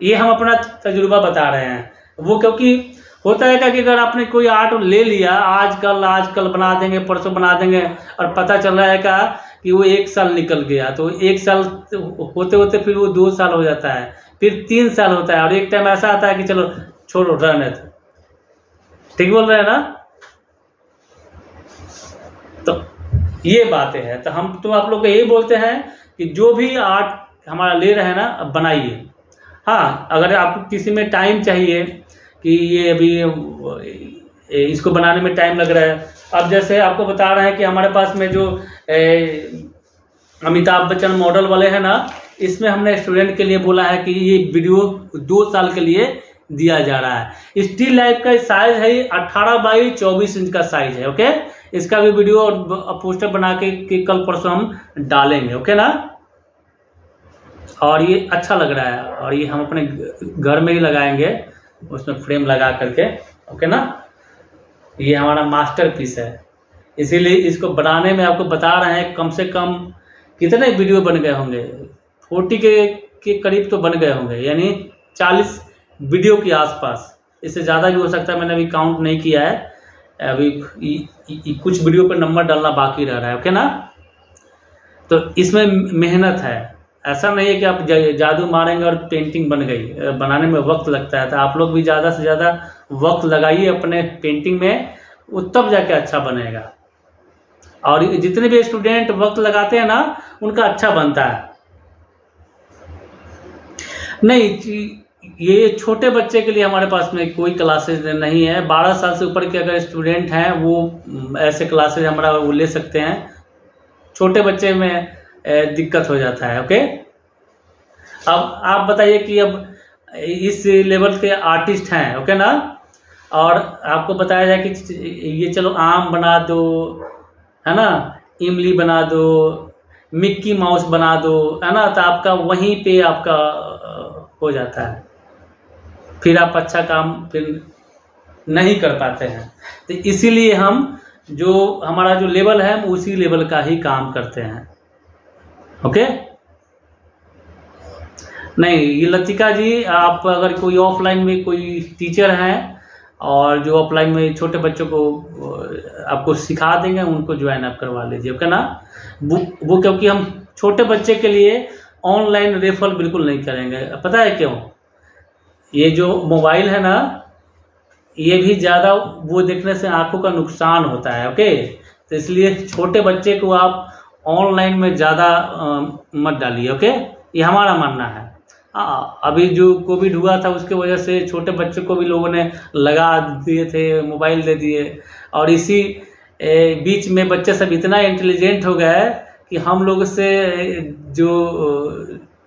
S1: ये हम अपना तजुर्बा बता रहे हैं। वो क्योंकि होता है क्या कि अगर आपने कोई आर्ट ले लिया आज कल आज कल बना देंगे, परसों बना देंगे, और पता चल रहा है क्या कि वो एक साल निकल गया तो एक साल होते होते फिर वो दो साल हो जाता है, फिर तीन साल होता है, और एक टाइम ऐसा आता है कि चलो छोड़ो रहने तो। ठीक बोल रहे हैं ना तो ये बातें हैं। तो हम तो आप लोग को यही बोलते हैं कि जो भी आर्ट हमारा ले रहे हैं ना, अब बनाइए। हाँ अगर आपको किसी में टाइम चाहिए कि ये अभी इसको बनाने में टाइम लग रहा है। अब जैसे आपको बता रहे हैं कि हमारे पास में जो अमिताभ बच्चन मॉडल वाले हैं ना, इसमें हमने स्टूडेंट के लिए बोला है कि ये वीडियो दो साल के लिए दिया जा रहा है। स्टील लाइफ का साइज़ है अट्ठारह बाई चौबीस इंच का साइज़ है ओके इसका भी वीडियो और पोस्टर बना के, के कल परसों हम डालेंगे ओके ना? और ये अच्छा लग रहा है और ये हम अपने घर में ही लगाएँगे उसमें फ्रेम लगा करके ओके ना? ये हमारा मास्टर पीस है। इसीलिए इसको बनाने में आपको बता रहे हैं कम से कम कितने वीडियो बन गए होंगे? फोर्टी के के करीब तो बन गए होंगे यानी चालीस वीडियो के आसपास। इससे ज़्यादा भी हो सकता है मैंने अभी काउंट नहीं किया है। अभी इ, इ, इ, कुछ वीडियो पर नंबर डालना बाकी रह रहा है ओके ना? तो इसमें मेहनत है। ऐसा नहीं है कि आप जादू मारेंगे और पेंटिंग बन गई। बनाने में वक्त लगता है तो आप लोग भी ज़्यादा से ज़्यादा वक्त लगाइए अपने पेंटिंग में वो तब जाके अच्छा बनेगा। और जितने भी स्टूडेंट वक्त लगाते हैं ना उनका अच्छा बनता है। नहीं ये छोटे बच्चे के लिए हमारे पास में कोई क्लासेस नहीं है। बारह साल से ऊपर के अगर स्टूडेंट हैं, वो ऐसे क्लासेज हमारा वो ले सकते हैं। छोटे बच्चे में दिक्कत हो जाता है ओके अब आप बताइए कि अब इस लेवल के आर्टिस्ट हैं ओके ना? और आपको बताया जाए कि ये चलो आम बना दो, है ना? इमली बना दो, मिक्की माउस बना दो, है ना? तो आपका वहीं पे आपका हो जाता है। फिर आप अच्छा काम फिर नहीं कर पाते हैं। तो इसीलिए हम जो हमारा जो लेवल है, हम उसी लेवल का ही काम करते हैं। ओके? नहीं, ये लतिका जी, आप अगर कोई ऑफलाइन में कोई टीचर हैं और जो ऑफलाइन में छोटे बच्चों को आपको सिखा देंगे, उनको ज्वाइन आप करवा लीजिए, ओके ना? वो वो क्योंकि हम छोटे बच्चे के लिए ऑनलाइन रेफर बिल्कुल नहीं करेंगे। पता है क्यों? ये जो मोबाइल है ना ये भी ज़्यादा वो देखने से आँखों का नुकसान होता है ओके? तो इसलिए छोटे बच्चे को आप ऑनलाइन में ज़्यादा मत डालिए ओके? ये हमारा मानना है। आ, अभी जो कोविड हुआ था उसके वजह से छोटे बच्चों को भी लोगों ने लगा दिए थे मोबाइल दे दिए। और इसी बीच में बच्चे सब इतना इंटेलिजेंट हो गए कि हम लोग से जो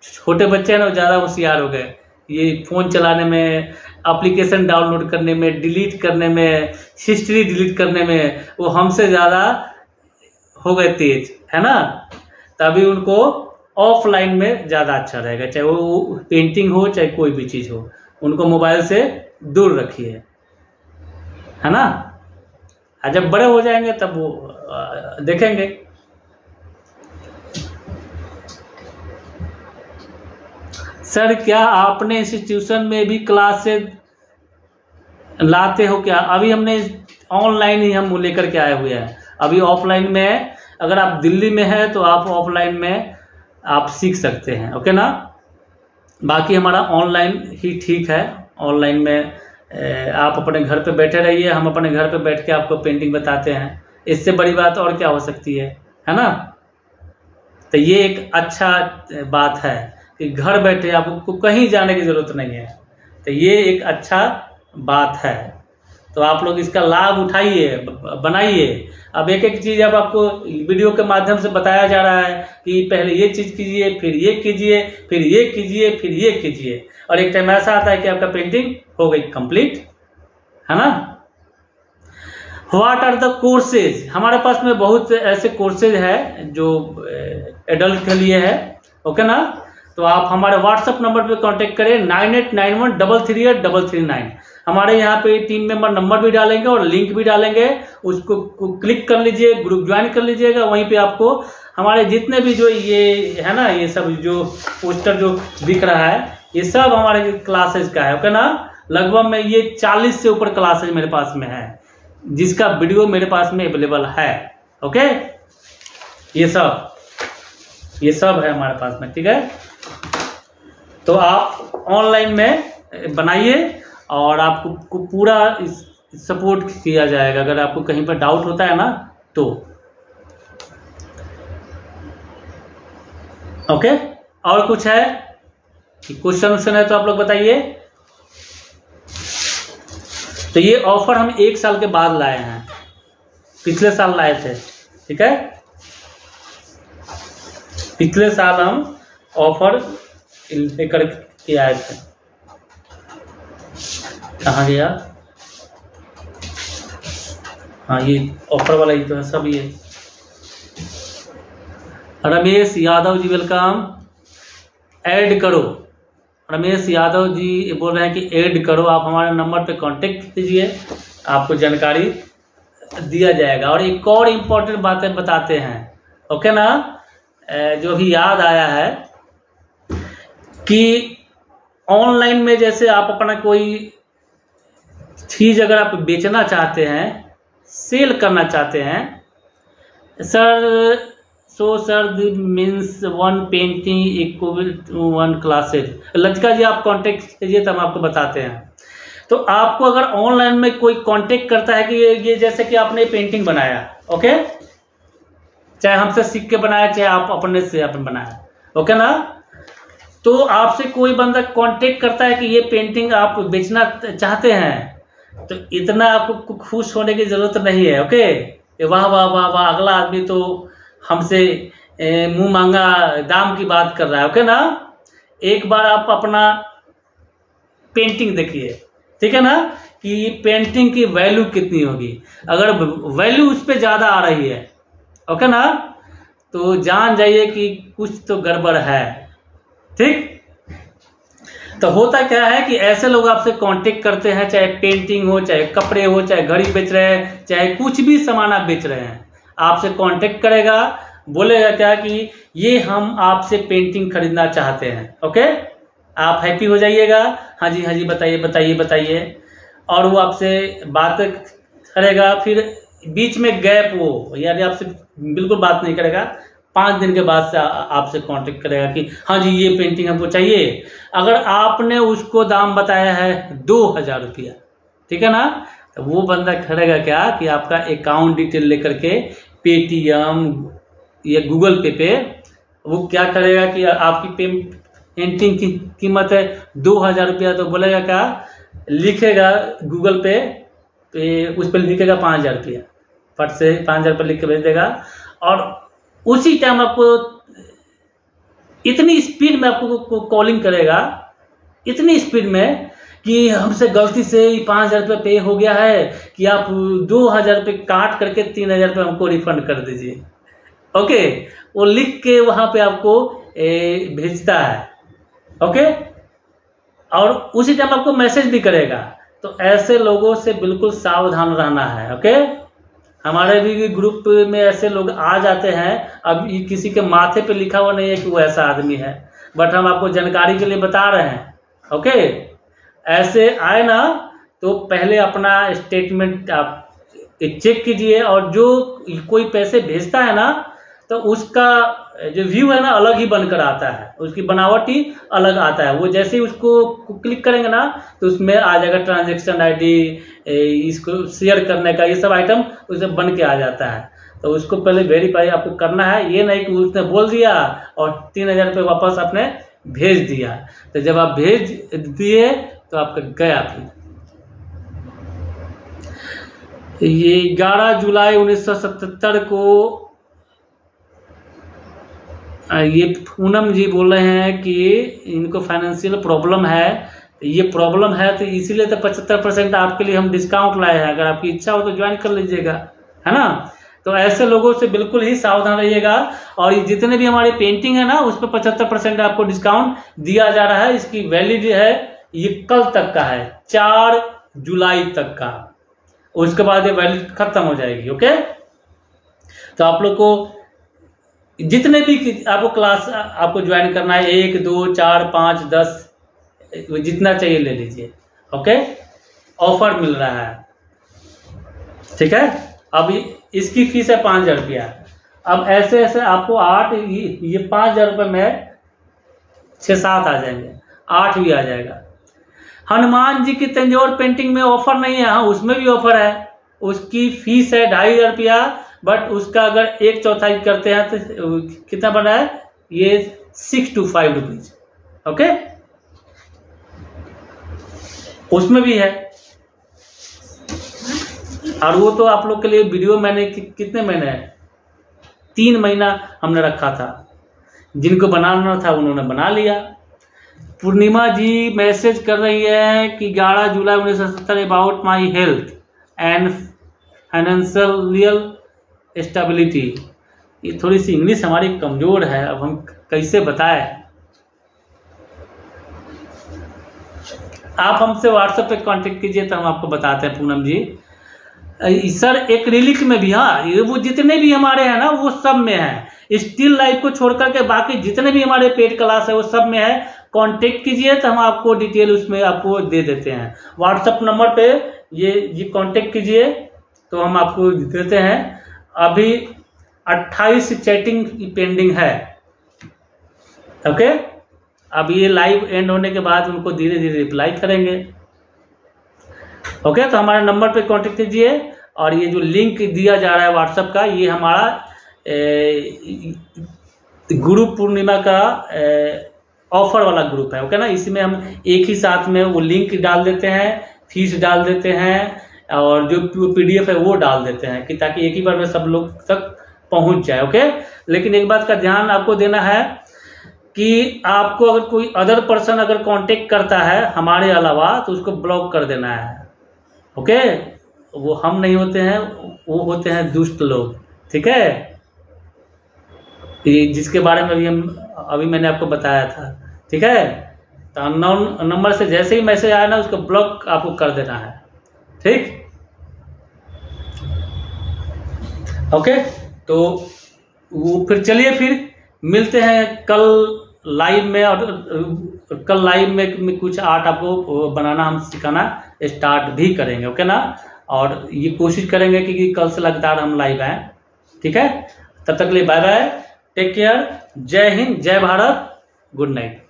S1: छोटे बच्चे हैं ना ज़्यादा होशियार हो गए। ये फ़ोन चलाने में एप्लीकेशन डाउनलोड करने में डिलीट करने में हिस्ट्री डिलीट करने में वो हमसे ज़्यादा हो गए तेज, है ना? तभी उनको ऑफलाइन में ज़्यादा अच्छा रहेगा, चाहे वो पेंटिंग हो, चाहे कोई भी चीज़ हो, उनको मोबाइल से दूर रखिए, है ना? और जब बड़े हो जाएँगे तब वो देखेंगे। सर, क्या आपने इंस्टीट्यूशन में भी क्लासेस लाते हो क्या? अभी हमने ऑनलाइन ही हम लेकर के आए हुए हैं। अभी ऑफलाइन में, अगर आप दिल्ली में है तो आप ऑफलाइन में आप सीख सकते हैं ओके ना? बाकी हमारा ऑनलाइन ही ठीक है। ऑनलाइन में आप अपने घर पे बैठे रहिए, हम अपने घर पे बैठ के आपको पेंटिंग बताते हैं। इससे बड़ी बात और क्या हो सकती है है ना? तो ये एक अच्छा बात है। कि घर बैठे आपको कहीं जाने की ज़रूरत नहीं है। तो ये एक अच्छा बात है। तो आप लोग इसका लाभ उठाइए, बनाइए। अब एक एक चीज़ अब आपको वीडियो के माध्यम से बताया जा रहा है कि पहले ये चीज़ कीजिए, फिर ये कीजिए, फिर ये कीजिए, फिर ये कीजिए। और एक टाइम ऐसा आता है कि आपका पेंटिंग हो गई कंप्लीट है ना? व्हाट आर द कोर्सेज हमारे पास में बहुत ऐसे कोर्सेज है जो एडल्ट के लिए है ओके ना? तो आप हमारे व्हाट्सएप नंबर पे कांटेक्ट करें, nine eight nine one double three eight double three nine. हमारे यहाँ पे टीम मेंबर नंबर भी डालेंगे और लिंक भी डालेंगे। उसको क्लिक कर लीजिए ग्रुप ज्वाइन कर लीजिएगा, वहीं पे आपको हमारे जितने भी जो ये है ना, ये सब जो पोस्टर जो दिख रहा है, ये सब हमारे क्लासेज का है ओके ना? लगभग में ये चालीस से ऊपर क्लासेज मेरे पास में है, जिसका वीडियो मेरे पास में अवेलेबल है ओके ये सब ये सब है हमारे पास में, ठीक है? तो आप ऑनलाइन में बनाइए और आपको पूरा सपोर्ट किया जाएगा। अगर आपको कहीं पर डाउट होता है ना तो। ओके और कुछ है? क्वेश्चन वश्चन है तो आप लोग बताइए। तो ये ऑफ़र हम एक साल के बाद लाए हैं। पिछले साल लाए थे। ठीक है? पिछले साल हम ऑफ़र लेकर के आए थे कहाँ गया? हाँ ये ऑफ़र वाला ही तो है, सब ये रमेश यादव जी वेलकम ऐड करो। रमेश यादव जी बोल रहे हैं कि ऐड करो। आप हमारे नंबर पे कांटेक्ट कीजिए। आपको जानकारी दिया जाएगा। और एक और इम्पोर्टेंट बातें बताते हैं। ओके ना? जो भी याद आया है कि ऑनलाइन में जैसे आप अपना कोई चीज़ अगर आप बेचना चाहते हैं, सेल करना चाहते हैं, sir, so sir means one painting equal to one classes लचका जी, आप कांटेक्ट कीजिए तो हम आपको बताते हैं। तो आपको अगर ऑनलाइन में कोई कांटेक्ट करता है कि ये ये जैसे कि आपने पेंटिंग बनाया ओके चाहे हमसे सीख के बनाया, चाहे आप अपने से आपने बनाया ओके ना? तो आपसे कोई बंदा कांटेक्ट करता है कि ये पेंटिंग आप बेचना चाहते हैं तो इतना आपको खुश होने की ज़रूरत नहीं है ओके वाह वाह वाह वाह, अगला आदमी तो हमसे मुँह मांगा, दाम की बात कर रहा है ओके ना? एक बार आप अपना पेंटिंग देखिए, ठीक है ना? कि पेंटिंग की वैल्यू कितनी होगी? अगर वैल्यू उस पर ज़्यादा आ रही है ओके ना? तो जान जाइए कि कुछ तो गड़बड़ है। ठीक? तो होता क्या है कि ऐसे लोग आपसे कांटेक्ट करते हैं, चाहे पेंटिंग हो, चाहे कपड़े हो, चाहे घड़ी बेच रहे हैं, चाहे कुछ भी सामान आप बेच रहे हैं, आपसे कांटेक्ट करेगा, बोलेगा क्या कि ये हम आपसे पेंटिंग खरीदना चाहते हैं ओके आप हैप्पी हो जाइएगा। हाँ जी हाँ जी, बताइए बताइए बताइए। और वो आपसे बात करेगा, फिर बीच में गैप वो यानी आपसे बिल्कुल बात नहीं करेगा। पाँच दिन के बाद से आपसे कांटेक्ट करेगा कि हाँ जी, ये पेंटिंग हमको चाहिए। अगर आपने उसको दाम बताया है दो हज़ार रुपया, ठीक है ना? तो वो बंदा करेगा क्या कि आपका अकाउंट डिटेल लेकर के पेटीएम या गूगल पे पे वो क्या करेगा कि आपकी पेंटिंग की कीमत है दो हज़ार रुपया तो बोलेगा क्या? लिखेगा गूगल पे पे उस पर लिखेगा पाँच हज़ार रुपया। फट से पाँच हज़ार रुपये लिख के भेज देगा। और उसी टाइम आपको, इतनी स्पीड में आपको कॉलिंग करेगा, इतनी स्पीड में कि हमसे गलती से पाँच हज़ार रुपये पे हो गया है कि आप दो हज़ार रुपये काट करके तीन हज़ार रुपये हमको रिफंड कर दीजिए। ओके वो लिख के वहाँ पे आपको भेजता है। ओके और उसी टाइम आपको मैसेज भी करेगा। तो ऐसे लोगों से बिल्कुल सावधान रहना है। ओके हमारे भी ग्रुप में ऐसे लोग आ जाते हैं, अब किसी के माथे पे लिखा हुआ नहीं है कि वो ऐसा आदमी है बट हम आपको जानकारी के लिए बता रहे हैं ओके ऐसे आए ना तो पहले अपना स्टेटमेंट आप चेक कीजिए और जो कोई पैसे भेजता है ना तो उसका जो व्यू है ना, अलग ही बनकर आता है। उसकी बनावट ही अलग आता है। वो जैसे ही उसको क्लिक करेंगे ना तो उसमें आ जाएगा ट्रांजेक्शन आईडी इसको शेयर करने का, ये सब आइटम उसमें बन के आ जाता है। तो उसको पहले वेरीफाई आपको करना है। ये नहीं कि उसने बोल दिया और तीन हज़ार रुपये वापस आपने भेज दिया। तो जब आप भेज दिए तो आपका गया फिर ये ग्यारह जुलाई 1977 को ये पूनम जी बोल रहे हैं कि इनको फाइनेंशियल प्रॉब्लम है। ये प्रॉब्लम है तो इसीलिए तो पचहत्तर परसेंट आपके लिए हम डिस्काउंट लाए हैं। अगर आपकी इच्छा हो तो ज्वाइन कर लीजिएगा, है ना? तो ऐसे लोगों से बिल्कुल ही सावधान रहिएगा। और जितने भी हमारे पेंटिंग है ना, उस पर पचहत्तर परसेंट आपको डिस्काउंट दिया जा रहा है। इसकी वैलिड है, ये कल तक का है, चार जुलाई तक का। उसके बाद ये वैलिड खत्म हो जाएगी ओके तो आप लोग को जितने भी आपको क्लास आपको ज्वाइन करना है, एक, दो, चार, पाँच, दस, जितना चाहिए ले लीजिए ओके ऑफ़र मिल रहा है। ठीक है? अब इसकी फ़ीस है पाँच हज़ार रुपया। अब ऐसे ऐसे आपको आठ, ये पाँच हज़ार रुपये में छः, सात आ जाएँगे। आठ भी आ जाएगा। हनुमान जी की तंजोर पेंटिंग में ऑफ़र नहीं है। हाँ उसमें भी ऑफ़र है। उसकी फ़ीस है ढाई हज़ार रुपया। बट उसका अगर एक चौथाई करते हैं तो कितना बन है? ये six two five rupees okay उसमें भी है। और वो तो आप लोग के लिए वीडियो मैंने कि, कितने महीने है? तीन महीना हमने रखा था। जिनको बनाना था उन्होंने बना लिया। पूर्णिमा जी मैसेज कर रही है कि ग्यारह जुलाई उन्नीस सौ सत्तर about my health and financial stability ये थोड़ी सी इंग्लिश हमारी कमज़ोर है, अब हम कैसे बताएँ? आप हमसे व्हाट्सएप पे कांटेक्ट कीजिए तो हम आपको बताते हैं, पूनम जी। सर एक्रिलिक में भी हाँ वो जितने भी हमारे हैं ना, वो सब में है। स्टिल लाइफ को छोड़ करके बाकी जितने भी हमारे पेड क्लास है, वो सब में है। कांटेक्ट कीजिए तो हम आपको डिटेल उसमें आपको दे देते हैं। व्हाट्सएप नंबर पे ये ये कांटेक्ट कीजिए तो हम आपको देते हैं। अभी 28 चैटिंग पेंडिंग है। ओके? अब ये लाइव एंड होने के बाद उनको धीरे धीरे रिप्लाई करेंगे। ओके तो हमारे नंबर पे कांटेक्ट कीजिए और ये जो लिंक दिया जा रहा है व्हाट्सएप का ये हमारा ए, गुरु पूर्णिमा का ऑफ़र वाला ग्रुप है ओके ना? इसमें हम एक ही साथ में वो लिंक डाल देते हैं फ़ीस डाल देते हैं और जो पीडीएफ है वो डाल देते हैं कि ताकि एक ही बार में सब लोग तक पहुँच जाए ओके लेकिन एक बात का ध्यान आपको देना है कि आपको अगर कोई अदर पर्सन अगर कांटेक्ट करता है हमारे अलावा तो उसको ब्लॉक कर देना है ओके वो हम नहीं होते हैं, वो होते हैं दुष्ट लोग, ठीक है? जिसके बारे में अभी हम, अभी मैंने आपको बताया था, ठीक है? तो नंबर से जैसे ही मैसेज आया ना, उसको ब्लॉक आपको कर देना है, ठीक? ओके तो वो फिर चलिए फिर मिलते हैं कल लाइव में और कल लाइव में कुछ आर्ट आपको बनाना हम सिखाना स्टार्ट भी करेंगे ओके ना? और ये कोशिश करेंगे कि कि कल से लगातार हम लाइव आए ठीक है? तब तक लिए बाय बाय टेक केयर जय हिंद, जय भारत गुड नाइट